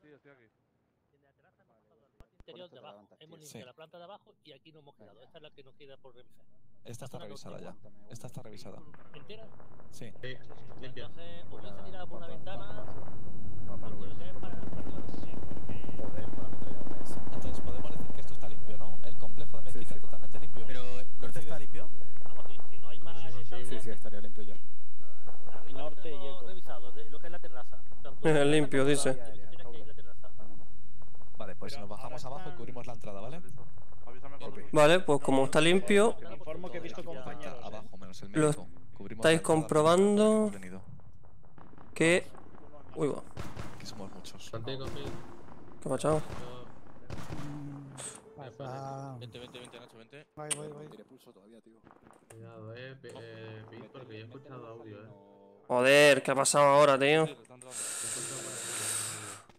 Sí, estoy aquí. En la terraza hemos pasado al patio interior de abajo. Hemos Sí. limpiado la planta de abajo y aquí no hemos quedado. Esta es la que nos queda por revisar. Esta está revisada ya. Esta está revisada. ¿Entera? Sí. Entonces, os voy a salir a por una ventana. Porque lo que es para Entonces podemos decir que esto está limpio, ¿no? El complejo de mezquita totalmente limpio. Pero, ¿norte está limpio? Vamos, si, si no hay más estancias, estaría limpio ya. arriba Norte y eco. revisado, de- lo que es la terraza. Es limpio, dice. habitaciones que hay en la terraza. Vale, pues Pero nos bajamos abajo y cubrimos la entrada, ¿vale? Vale, pues como está limpio, Te informo que he visto Está compañeros. ¿eh? abajo menos el Lo estáis comprobando. que... Uy, va. Que somos muchos. ¿Qué ha pasado? Vente, vente, vente, Nacho, vente. Voy, voy, voy. Tiene pulso todavía, tío. Cuidado, eh, eh, porque yo he escuchado audio, eh. Joder, ¿qué ha pasado ahora, tío?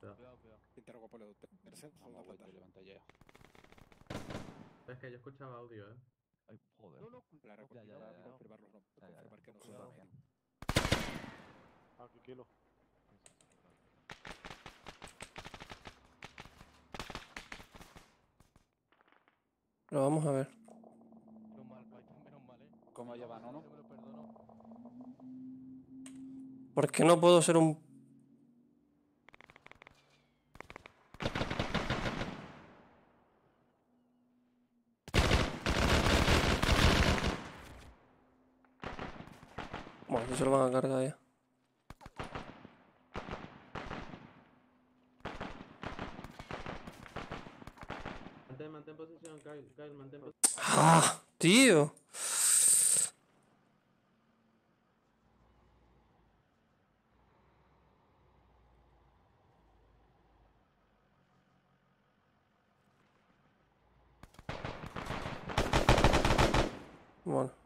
Cuidado. Interrogo, poleo. Tercera segunda planta. Es que yo escuchaba audio, eh. Ay, joder. La recogida, no. Ya, ya, ya. Confirmar que no se Cuidado. Ah, qué kilo. Pero vamos a ver. Menos mal, Python, menos mal, eh. ¿Cómo lleva, no, no? Yo me lo perdono. ¿Por qué no puedo ser un... Lo van a cargar ya. Mantén, mantén posición, Kyle, Kyle, mantén posición. ¡Ah! ¡Tío! Bueno.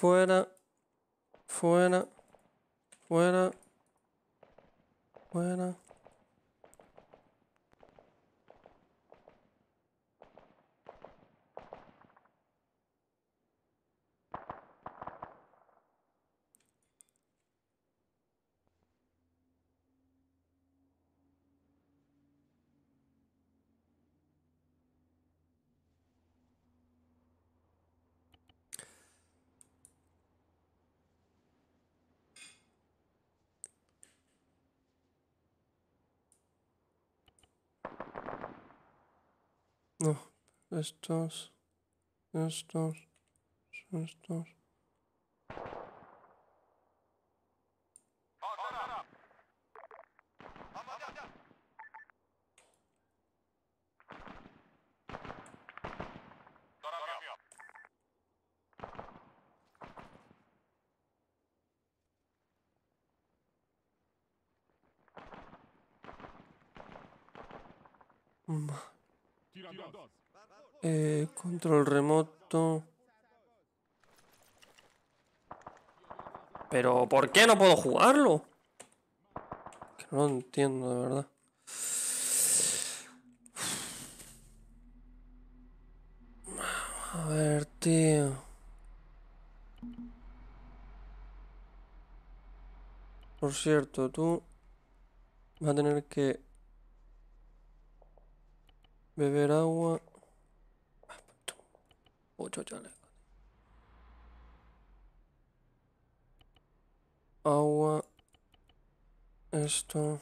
Fuera. Fuera. Fuera. Fuera. No. Estos. Estos. Estos. Eh, control remoto. Pero, ¿por qué no puedo jugarlo? Que no lo entiendo, de verdad. A ver, tío. Por cierto, tú vas a tener que beber agua Agua. Esto.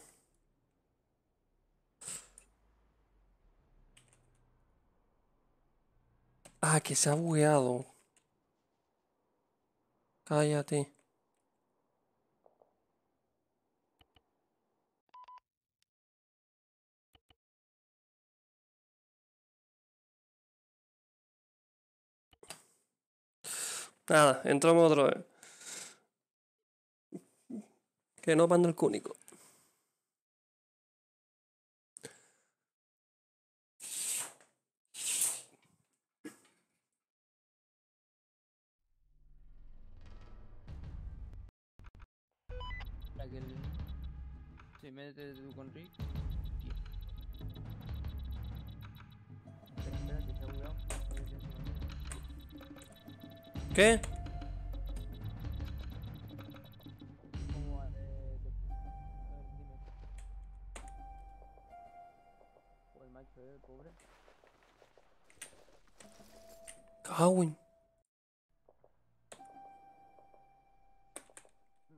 Ah, que se ha bugueado. Cállate. Nada, entramos otra vez. Que no panda el cúnico. La que el... Sí, métete tú con Rick. Pobre. Cagüen.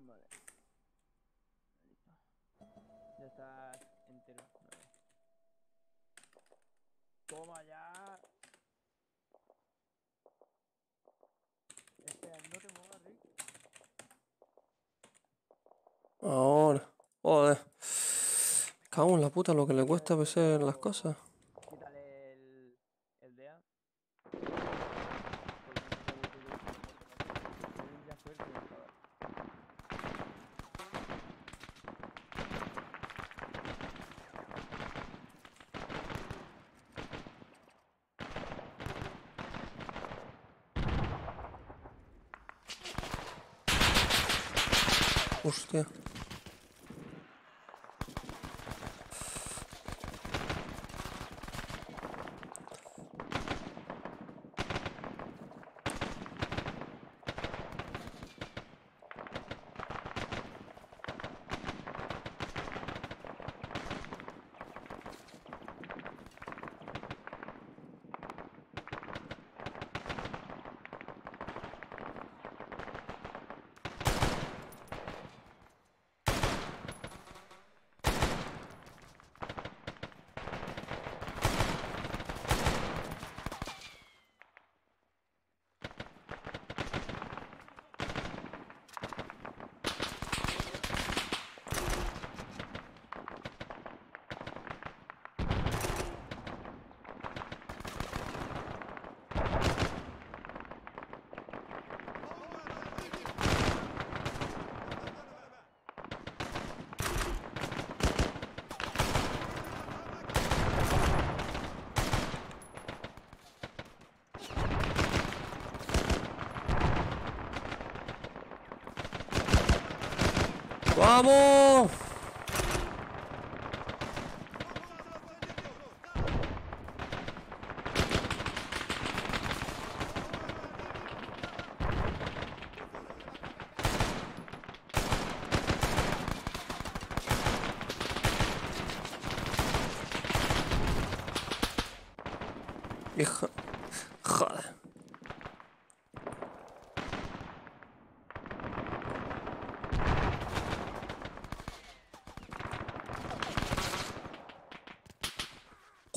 Vale. Listo. Ya estás entero. Vale. Toma ya. Espera, no te muevas, Rick. Ahora. Joder. Cago en la puta lo que le cuesta hacer las cosas.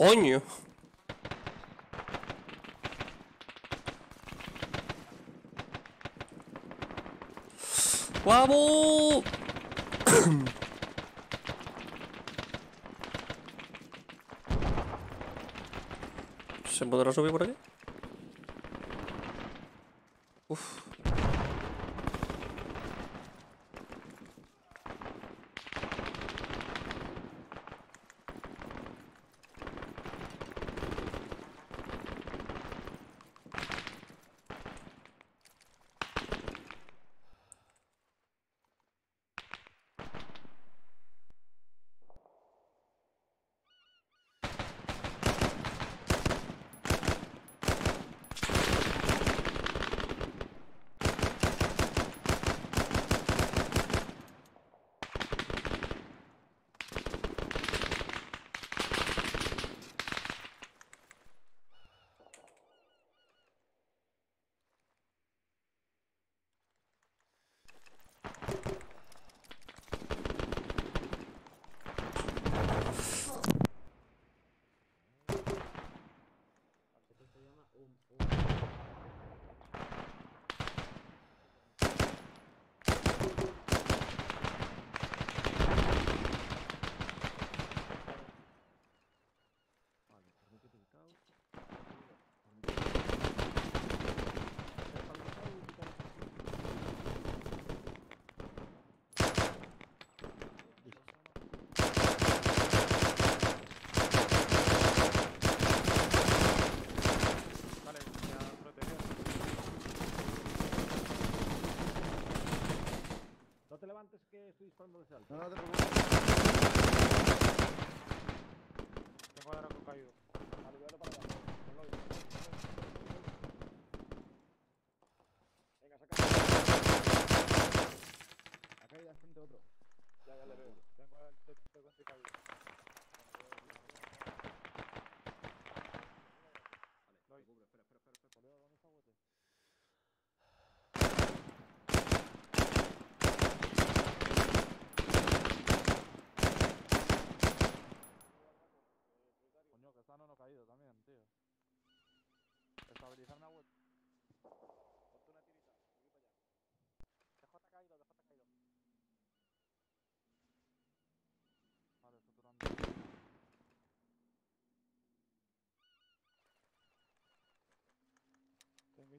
Coño. ¡Vamos! ¿Se podrá subir por aquí?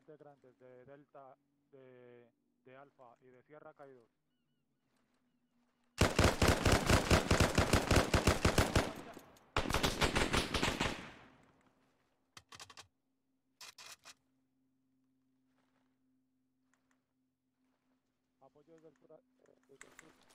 de Delta, de, de Alfa y de Sierra caídos. Apoyo. Eh,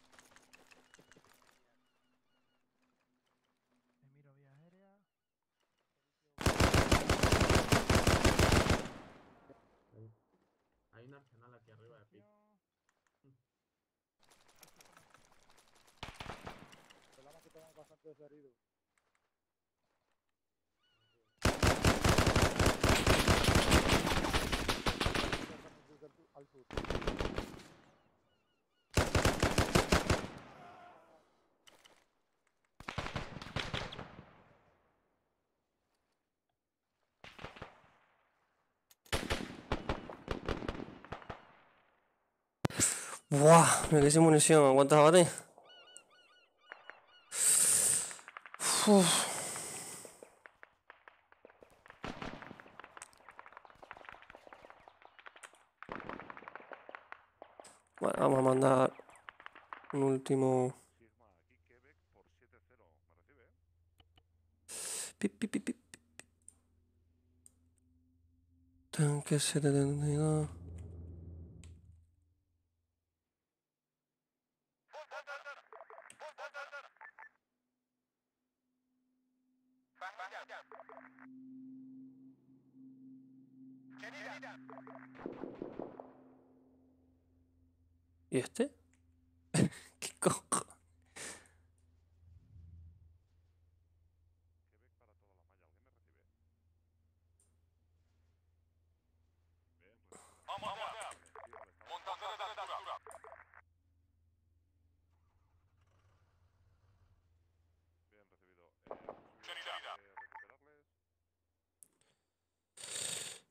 estás me quedé sin munición, ¿cuántas? Uf. Bueno, vamos a mandar un último... Pip, pip, pip, pip. Tanque 72.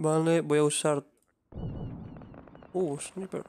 Vale, voy a usar... Uh, sniper.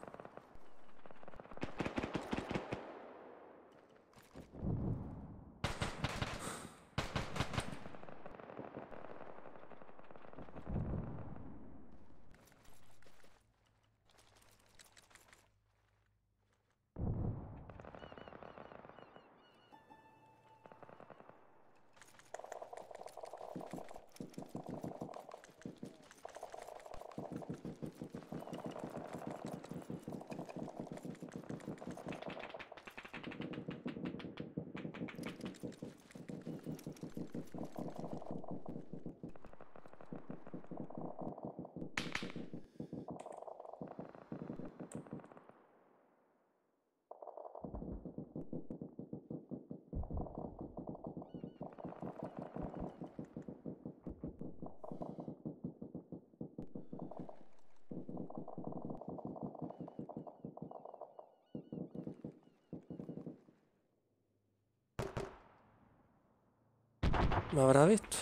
Habrá visto?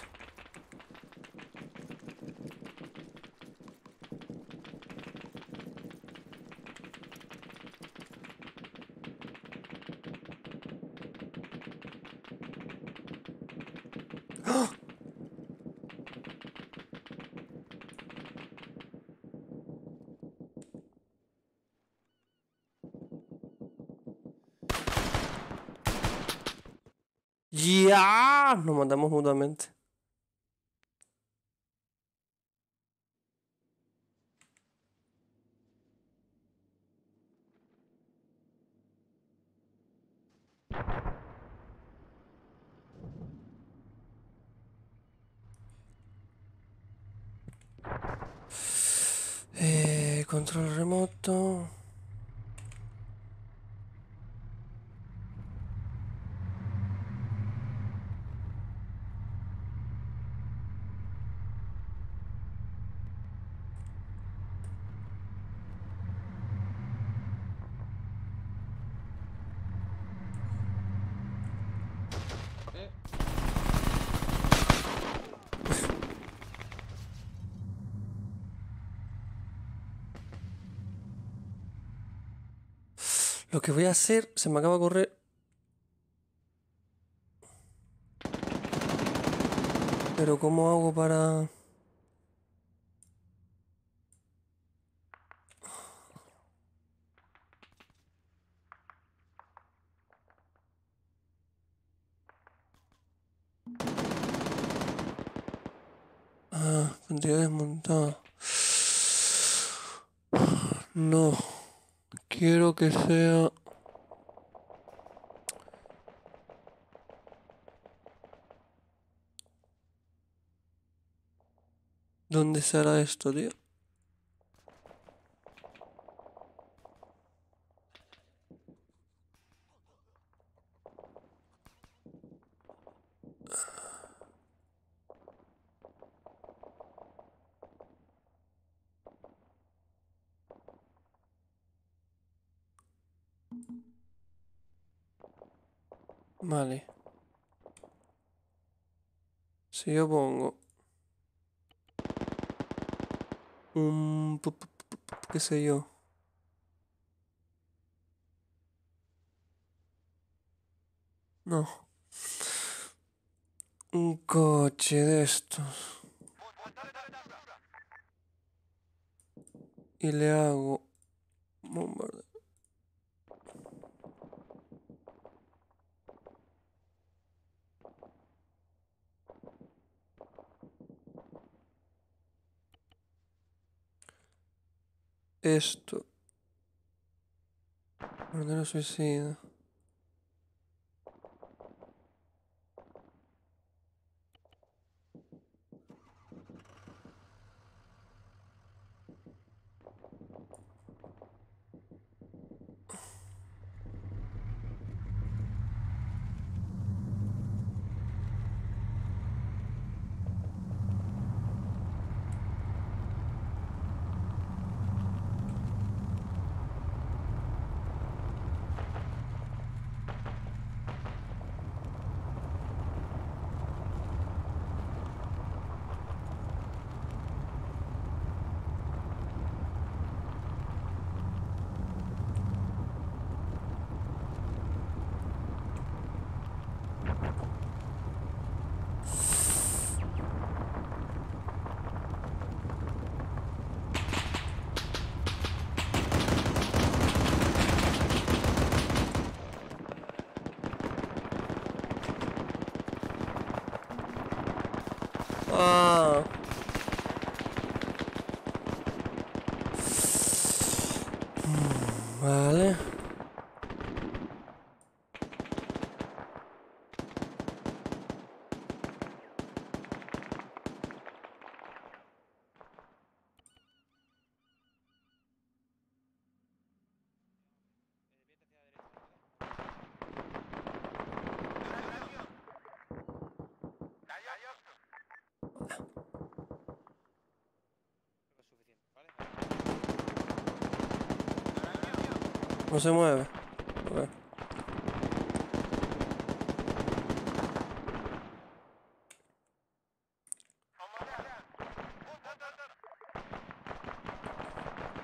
¡Ah! ¡Ya! Nos matamos mutuamente. Eh, control remoto. Lo que voy a hacer, se me acaba de correr. Pero ¿cómo hago para...? Tendría desmontado. No. Quiero que sea... ¿Dónde será esto, tío? Vale. Si yo pongo un... qué sé yo. No. Un coche de estos. Y le hago bombardeo. Esto. Bombardero suicida. No se mueve.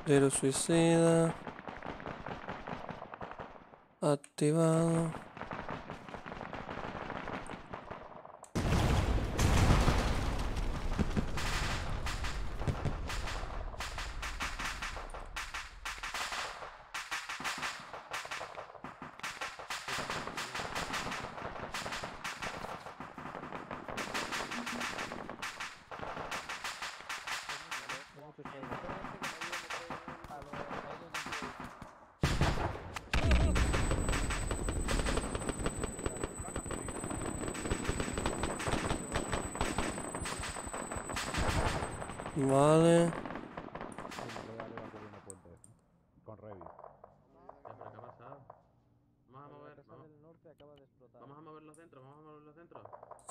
Pero suicida. Activado.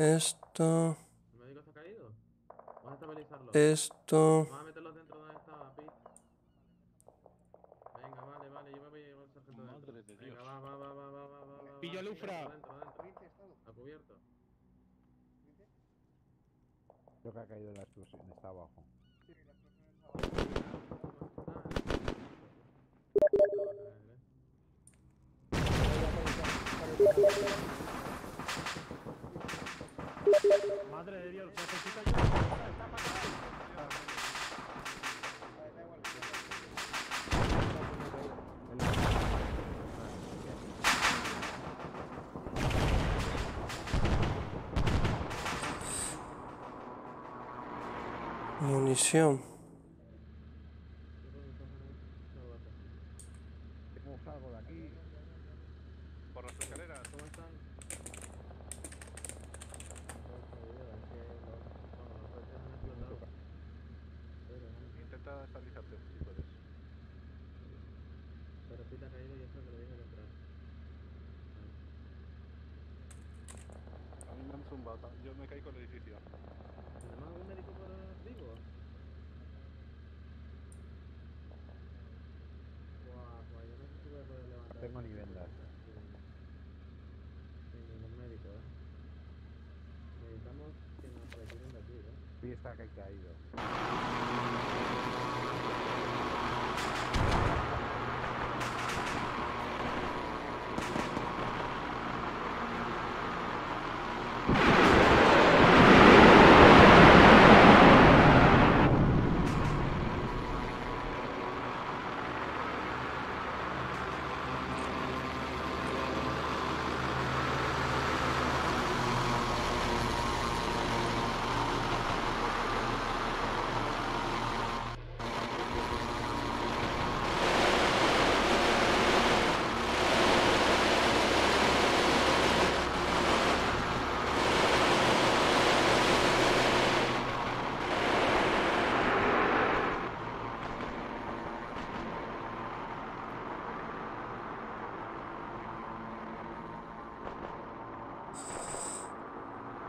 Esto. ¿El médico se ha caído? Vamos a estabilizarlo. Esto.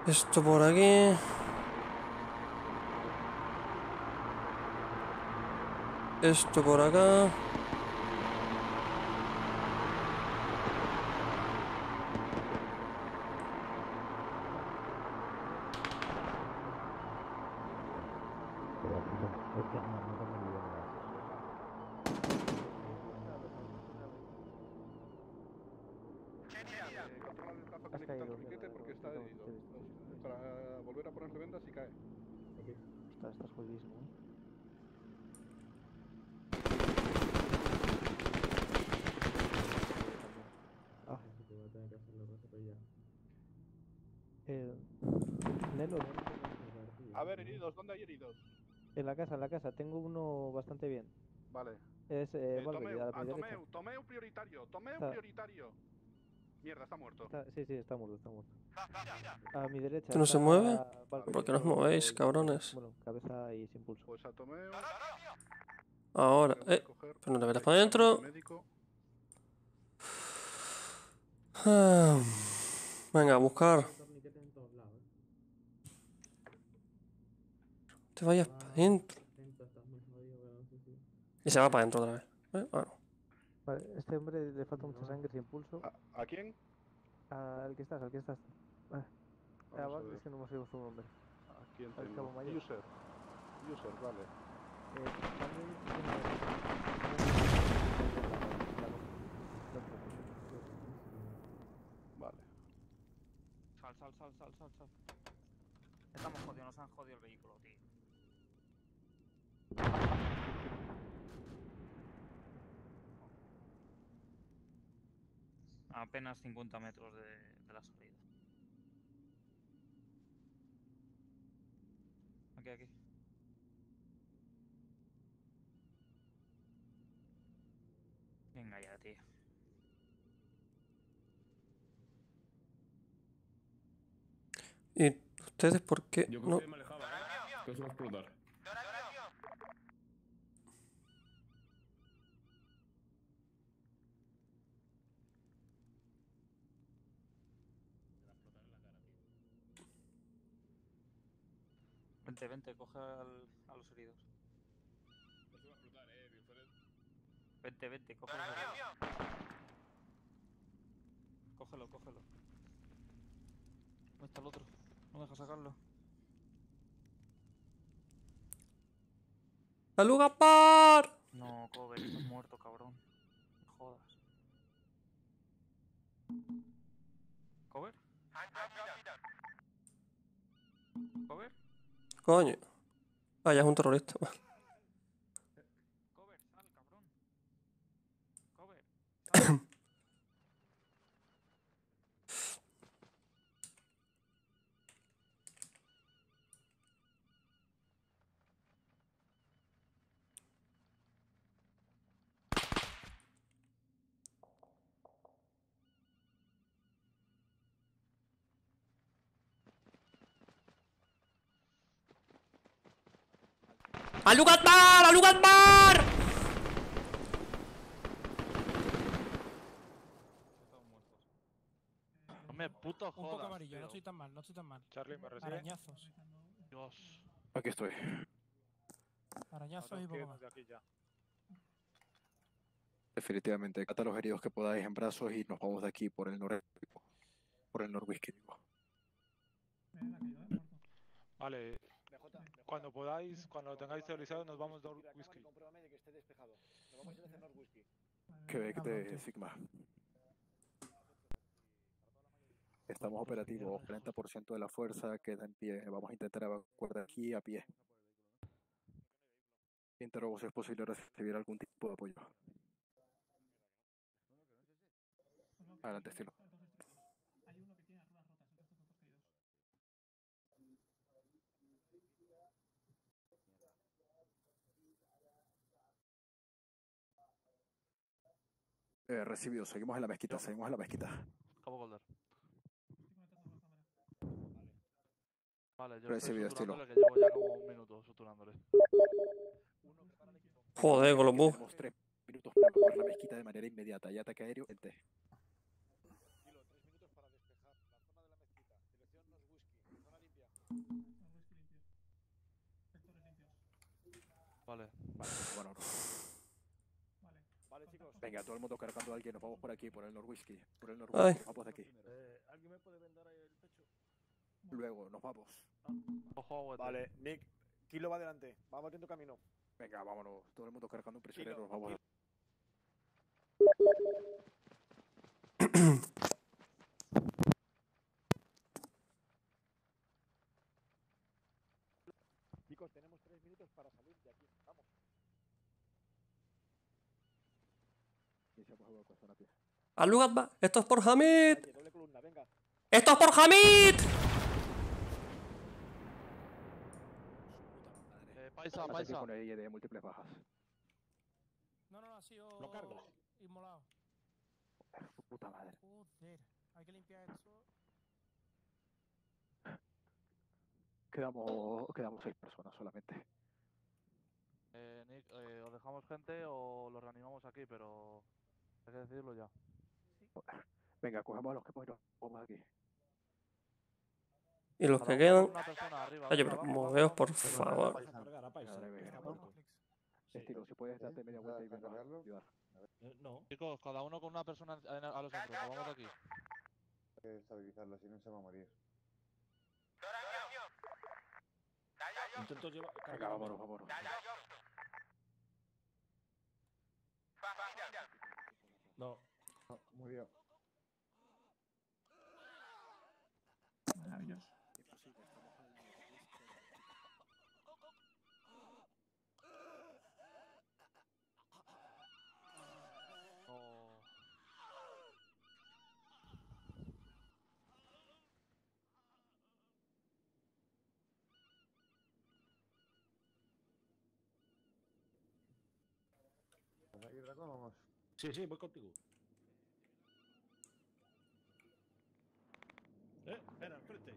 Esto por aquí. Esto por acá. se mueve? ¿Por qué no os movéis, cabrones? Ahora, eh. Pero no te para adentro. Venga, a buscar. Te vayas para adentro. Y se va para adentro otra vez. ¿eh? Vale, este hombre le falta mucha sangre sin pulso. ¿A, quién? Al que estás, al que estás. Ah, va, ese no me sé su nombre. Aquí el tengo? Mayor. User. User, vale. Eh, vale. Sal, sal, sal, sal, sal, sal. Estamos jodidos, nos han jodido el vehículo, tío. Apenas 50 metros de, de la salida. Aquí, aquí. Venga ya, tío. ¿Y ustedes por qué Yo no? creo que me alejaba, ¿eh? Que eso va a explotar. Vente, vente, coge al- a los heridos. Eso va a explotar, eh. Diferente. Vente, vente, coge los heridos. Cógelo, cógelo. ¿Dónde está el otro? No deja sacarlo. ¡Salud, Gaspar! No, Cover, estás muerto, cabrón. No jodas. ¿Cover? ¿Cover? Coño. Vaya, es un terrorista. Cover, sal, cabrón. Cover. ¡Alú Gaspar! ¡Alú Gaspar! Hombre, puto Un poco jodas, amarillo, no tío. estoy tan mal, no estoy tan mal. Charlie, ¿me recibe? Arañazos. Dios. Aquí estoy. Arañazos y poco más. de aquí ya. Definitivamente, cata los heridos que podáis en brazos y nos vamos de aquí por el nor por el norwhisky. digo. Vale. Cuando podáis, cuando lo tengáis teorizado, nos vamos a Mira, whisky. compruébame de que esté despejado. Nos vamos a ir a cenar whisky. Quebec de Sigma. Estamos operativos, 30% de la fuerza queda en pie. Vamos a intentar evacuar de aquí a pie. Interrogo si es posible recibir algún tipo de apoyo. Adelante, estilo. Hay uno que tiene las ruedas rotas, entonces estos dos caídos. Eh, recibido, seguimos en la mezquita, seguimos en la mezquita. Acabo Golder. Vale, yo Recibido, estoy estilo. que llevo ya como un minuto suturándole. Joder, con los bugs. Tenemos tres minutos para evacuar la mezquita de manera inmediata. Y ataque aéreo, ente. Kilo, tres minutos para despejar la zona de la mezquita. Dirección nos whisky. Zona limpia. Vale. Vale, bueno. Vale, chicos. Venga, todo el mundo cargando a alguien. Nos vamos por aquí, por el norwhisky. Por el norwhisky, nos vamos de aquí. Eh, ¿Alguien me puede vendar ahí el pecho? Luego, nos vamos. Ojo, Vale, Nick, Kilo va adelante. Vamos abriendo camino. Venga, vámonos. Todo el mundo cargando un prisionero. Nos vamos. Chicos, tenemos tres minutos para salir de aquí. Vamos. Iniciamos evacuación a pie. ¡Alú Gaspar! ¡Esto es por Hamid! Calle, doble columna, venga. ¡Esto es por Hamid! Eh, paisa, paisa. con el de múltiples bajas. No, no, no, ha sido. Lo cargo. Inmolado. Su puta madre. Joder, hay que limpiar esto. Quedamos, quedamos seis personas solamente. Eh, Nick, eh, ¿os dejamos gente o lo reanimamos aquí? Pero hay que decidirlo ya. Venga, cojamos a los que hemos ido aquí. Y los que quedan. Oye, pero moveos por favor. Estilo, si puedes darte media vuelta y ¿Eh? venga eh, No. Chicos, cada uno con una persona a los centros. Vamos aquí. Hay que estabilizarlo, si no se va a morir. Intento llevar. Venga, vámonos, vámonos. No. Murió. Maravilloso. Vamos. Sí, sí, voy contigo. Eh, espera, enfrente.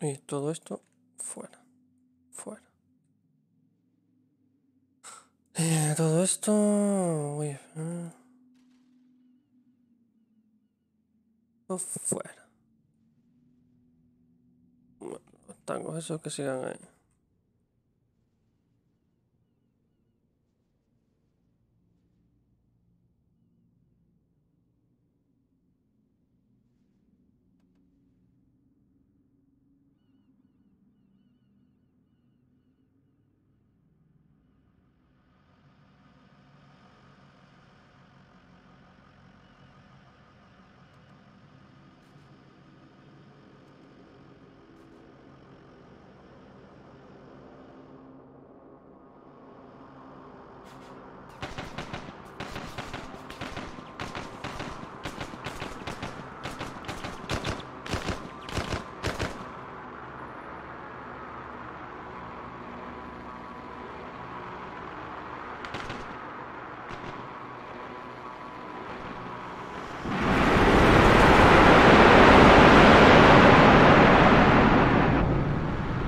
Y todo esto fuera. Fuera. Eh, todo esto. Uy. Todo fuera. Bueno, los tangos esos que sigan ahí.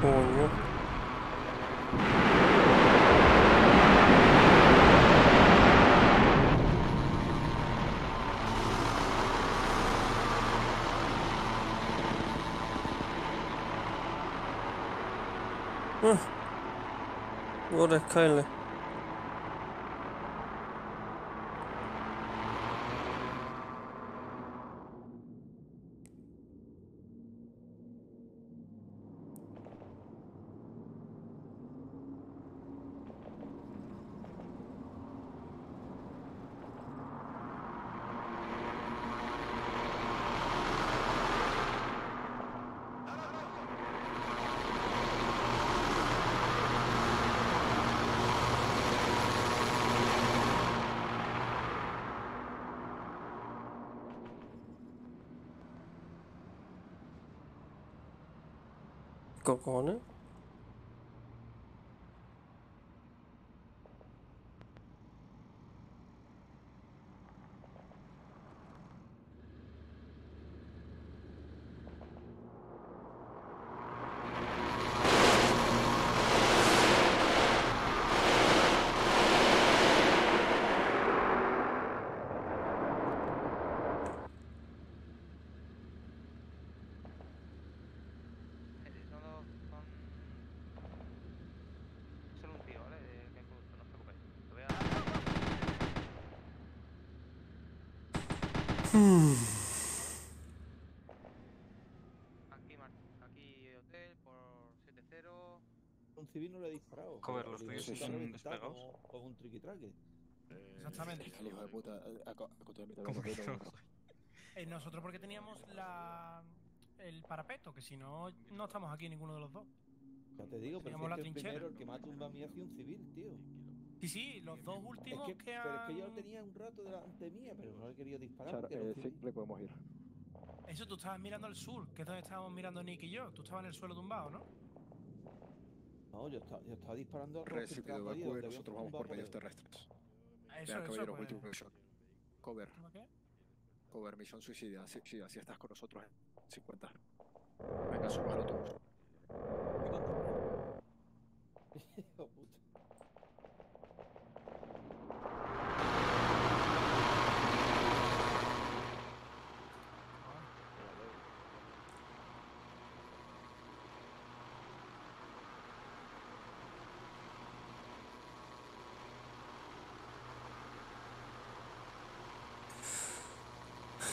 Coño. Ah. Ahora Skyler. cojones? kokona Aquí. Aquí hotel por 7-0. Un civil no le he disparado. Cover, los tuyos reventado despegados. Con un triquitraque. Exactamente. El hijo de puta. eh, ¿Cómo que no? Eh, nosotros porque teníamos la el parapeto, que si no, no estamos aquí ninguno de los dos. Ya te digo, pero la que el trinchera. primero, el que más tumba a mí ha sido un civil, tío. Sí, sí, los dos últimos es que, que Pero es que yo han- lo tenía un rato delante mía, pero no he querido disparar un eh, sí, civil. le podemos ir. Eso tú estabas mirando al sur, que es donde estábamos mirando Nick y yo. Tú estabas en el suelo tumbado, ¿no? No, yo estaba, yo estaba disparando evacúe, donde había nosotros vamos por medios terrestres. Eso, Vean, eso, caballero, pues. Cover. Cover, misión suicida. Sí, sí, así estás con nosotros en 50. Venga, suba al autobús. Hijo puta.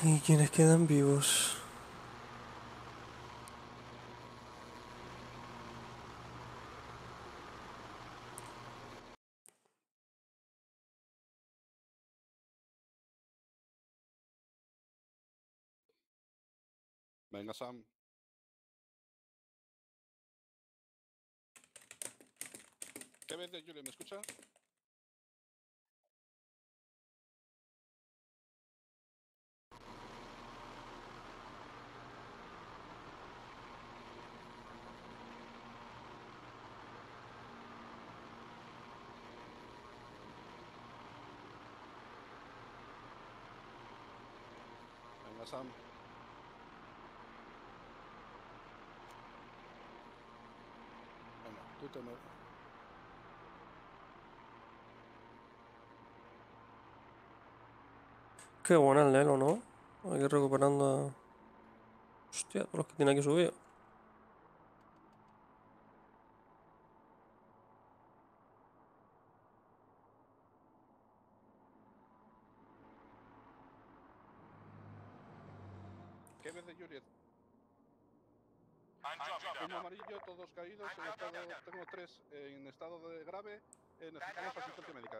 ¿Y quiénes quedan vivos? Venga, Sam. ¿Qué ves de? ¿Me escucha? Sam. Venga, tú te me... Qué bueno el Nelo, ¿no? Aquí recuperando a... Hostia, todos los que tiene aquí subido. ¿Qué ves de Juliet? Humo amarillo, todos caídos. En estado, tengo tres en estado de grave. eh, necesitamos asistencia médica.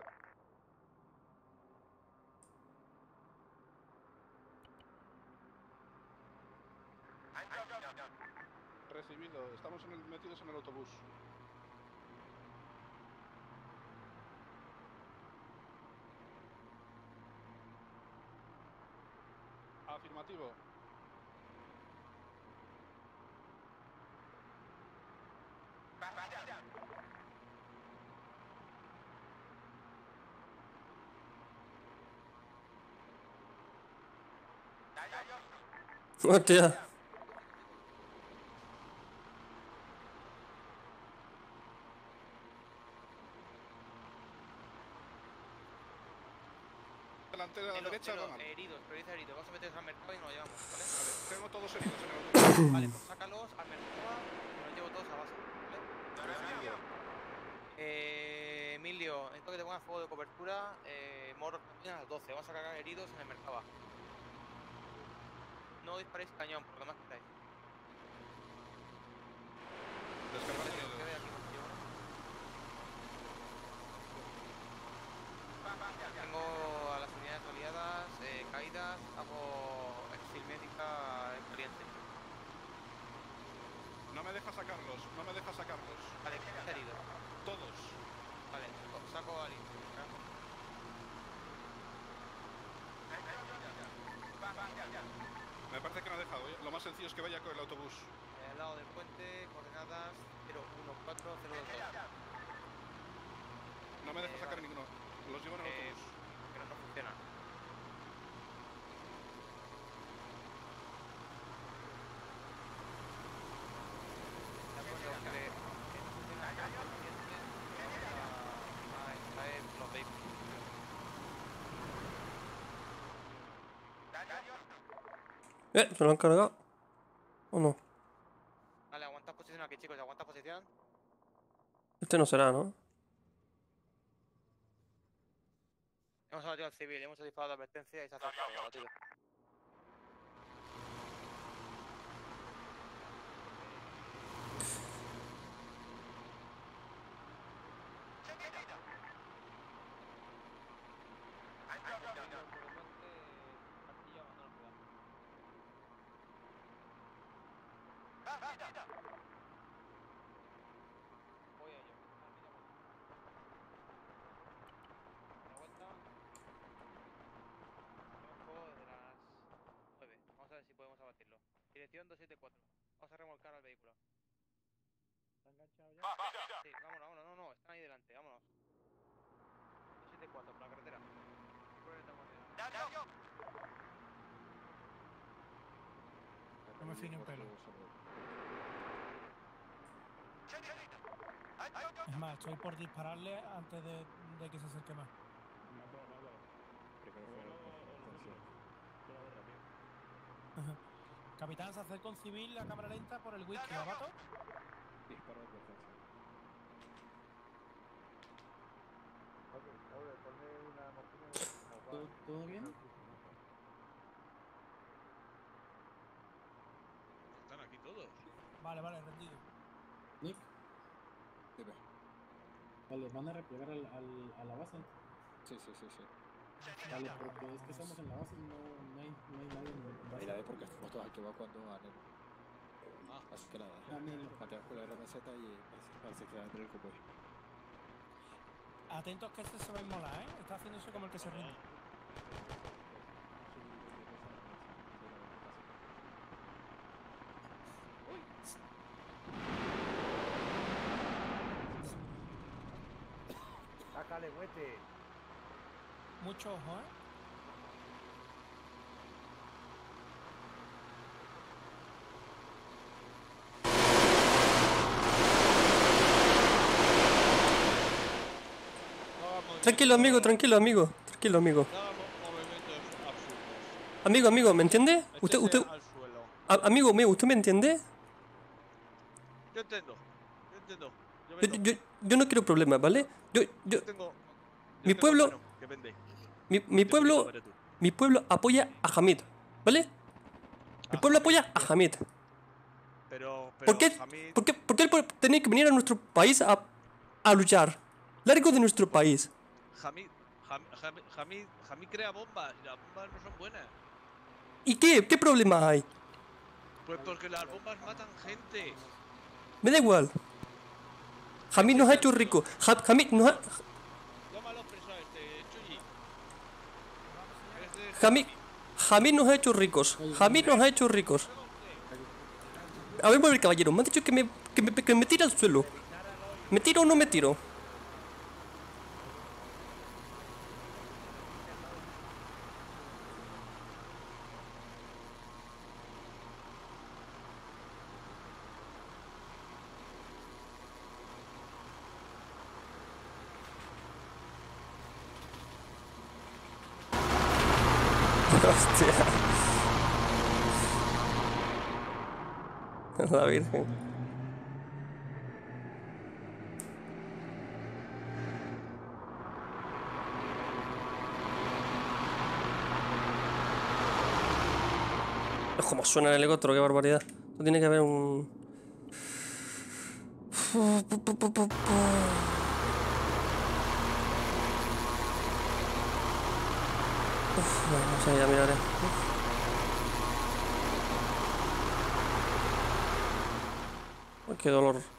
Recibido. Estamos en el- metidos en el autobús. Afirmativo. Hostia. Delantera a la derecha, heridos, prioriza heridos. Vamos a meterlos al mercado y nos lo llevamos, ¿vale? Tengo todos heridos en el. Vale, pues sácalos al mercado y nos llevo todos a base, ¿vale? Eh, Emilio, necesito que te pongas fuego de cobertura. Eh, Moro también a las 12. Vamos a cargar heridos en el mercado. No disparéis cañón, por lo más que estáis. Tengo a las unidades aliadas eh, caídas, hago exfil médica en caliente. No me deja sacarlos, no me deja sacarlos. Vale, ¿quién está herido? Todos. Vale, saco- saco a Ali. Me parece que me ha dejado. ¿eh? Lo más sencillo es que vaya con el autobús. Eh, Al lado del puente, coordenadas 014002. No me deja Eh, sacar vale. ninguno. Los llevo en el Eh, autobús. pero no funciona. De acuerdo, que le- que no funciona el paciente, vamos a- a extraer los vehículos. Eh, ¿se lo han cargado? ¿O no? Vale, aguanta posición aquí, chicos, aguanta posición. Este no será, ¿no? Hemos abatido al civil, hemos disparado de advertencia y se ha acercado. abatido. Voy a ello. Una vuelta. Rojo desde las 9. Vamos a ver si podemos abatirlo. Dirección 274. Vamos a remolcar al vehículo. ¿Está enganchado ya? Sí, vámonos, vámonos, no, no, están ahí delante, vámonos. 274, por la carretera. No me fío ni un pelo. Es más, estoy por dispararle antes de, de que se acerque más. Ajá. Capitán, se acerca un civil a cámara lenta por el whisky, ¿lo mato? Disparo de morfina. ¿Todo, todo bien? Están aquí todos. Vale, vale, rendido. Nick, Dime. vale, van a replegar al, al, a la base. Sí, sí, sí, sí. Vale, porque es que estamos en la base y no, no, hay, no hay porque estamos todos aquí evacuando a Nero. Así que nada, mantenemos con la RMZ y parece que va a tener el convoy. Atentos que este se va a inmolar, ¿eh? Está haciéndose como el que se rinde. Sácale, huete. Mucho ojo, ¿eh? Tranquilo, amigo, tranquilo, amigo. Tranquilo, amigo. Amigo, amigo, ¿me entiende? Usted, usted... Amigo mío, ¿usted me entiende? Yo entiendo. Yo entiendo. Yo Yo, yo, yo no quiero problemas, ¿vale? Yo, yo, tengo. mi pueblo, mi, mi pueblo, mi pueblo apoya a Hamid, ¿vale? Mi pueblo apoya a Hamid. Pero. pero ¿Por qué, Hamid- por qué, por qué tenía que venir a nuestro país a, a luchar? Largo de nuestro país. Hamid, Ham- Hamid, Hamid, Hamid crea bombas y las bombas no son buenas. ¿Y qué? ¿Qué problema hay? Pues porque las bombas matan gente. Me da igual. Hamid nos ha hecho rico. Ha- Hamid nos ha, Llámalo preso a este, Chuyi. Hamid, Hamid nos ha hecho ricos. Hamid nos ha hecho ricos. A ver, ver, caballero. Me han dicho que me, que me, que me tire al suelo. ¿Me tiro o no me tiro? Hostia. La Virgen. Como suena el helicóptero, qué barbaridad. Esto tiene que haber un. Uf, no sé, ya miraré. Uf. Qué dolor.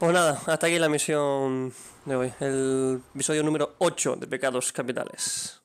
Pues nada, hasta aquí la misión de hoy. El episodio número 8 de Pecados Capitales.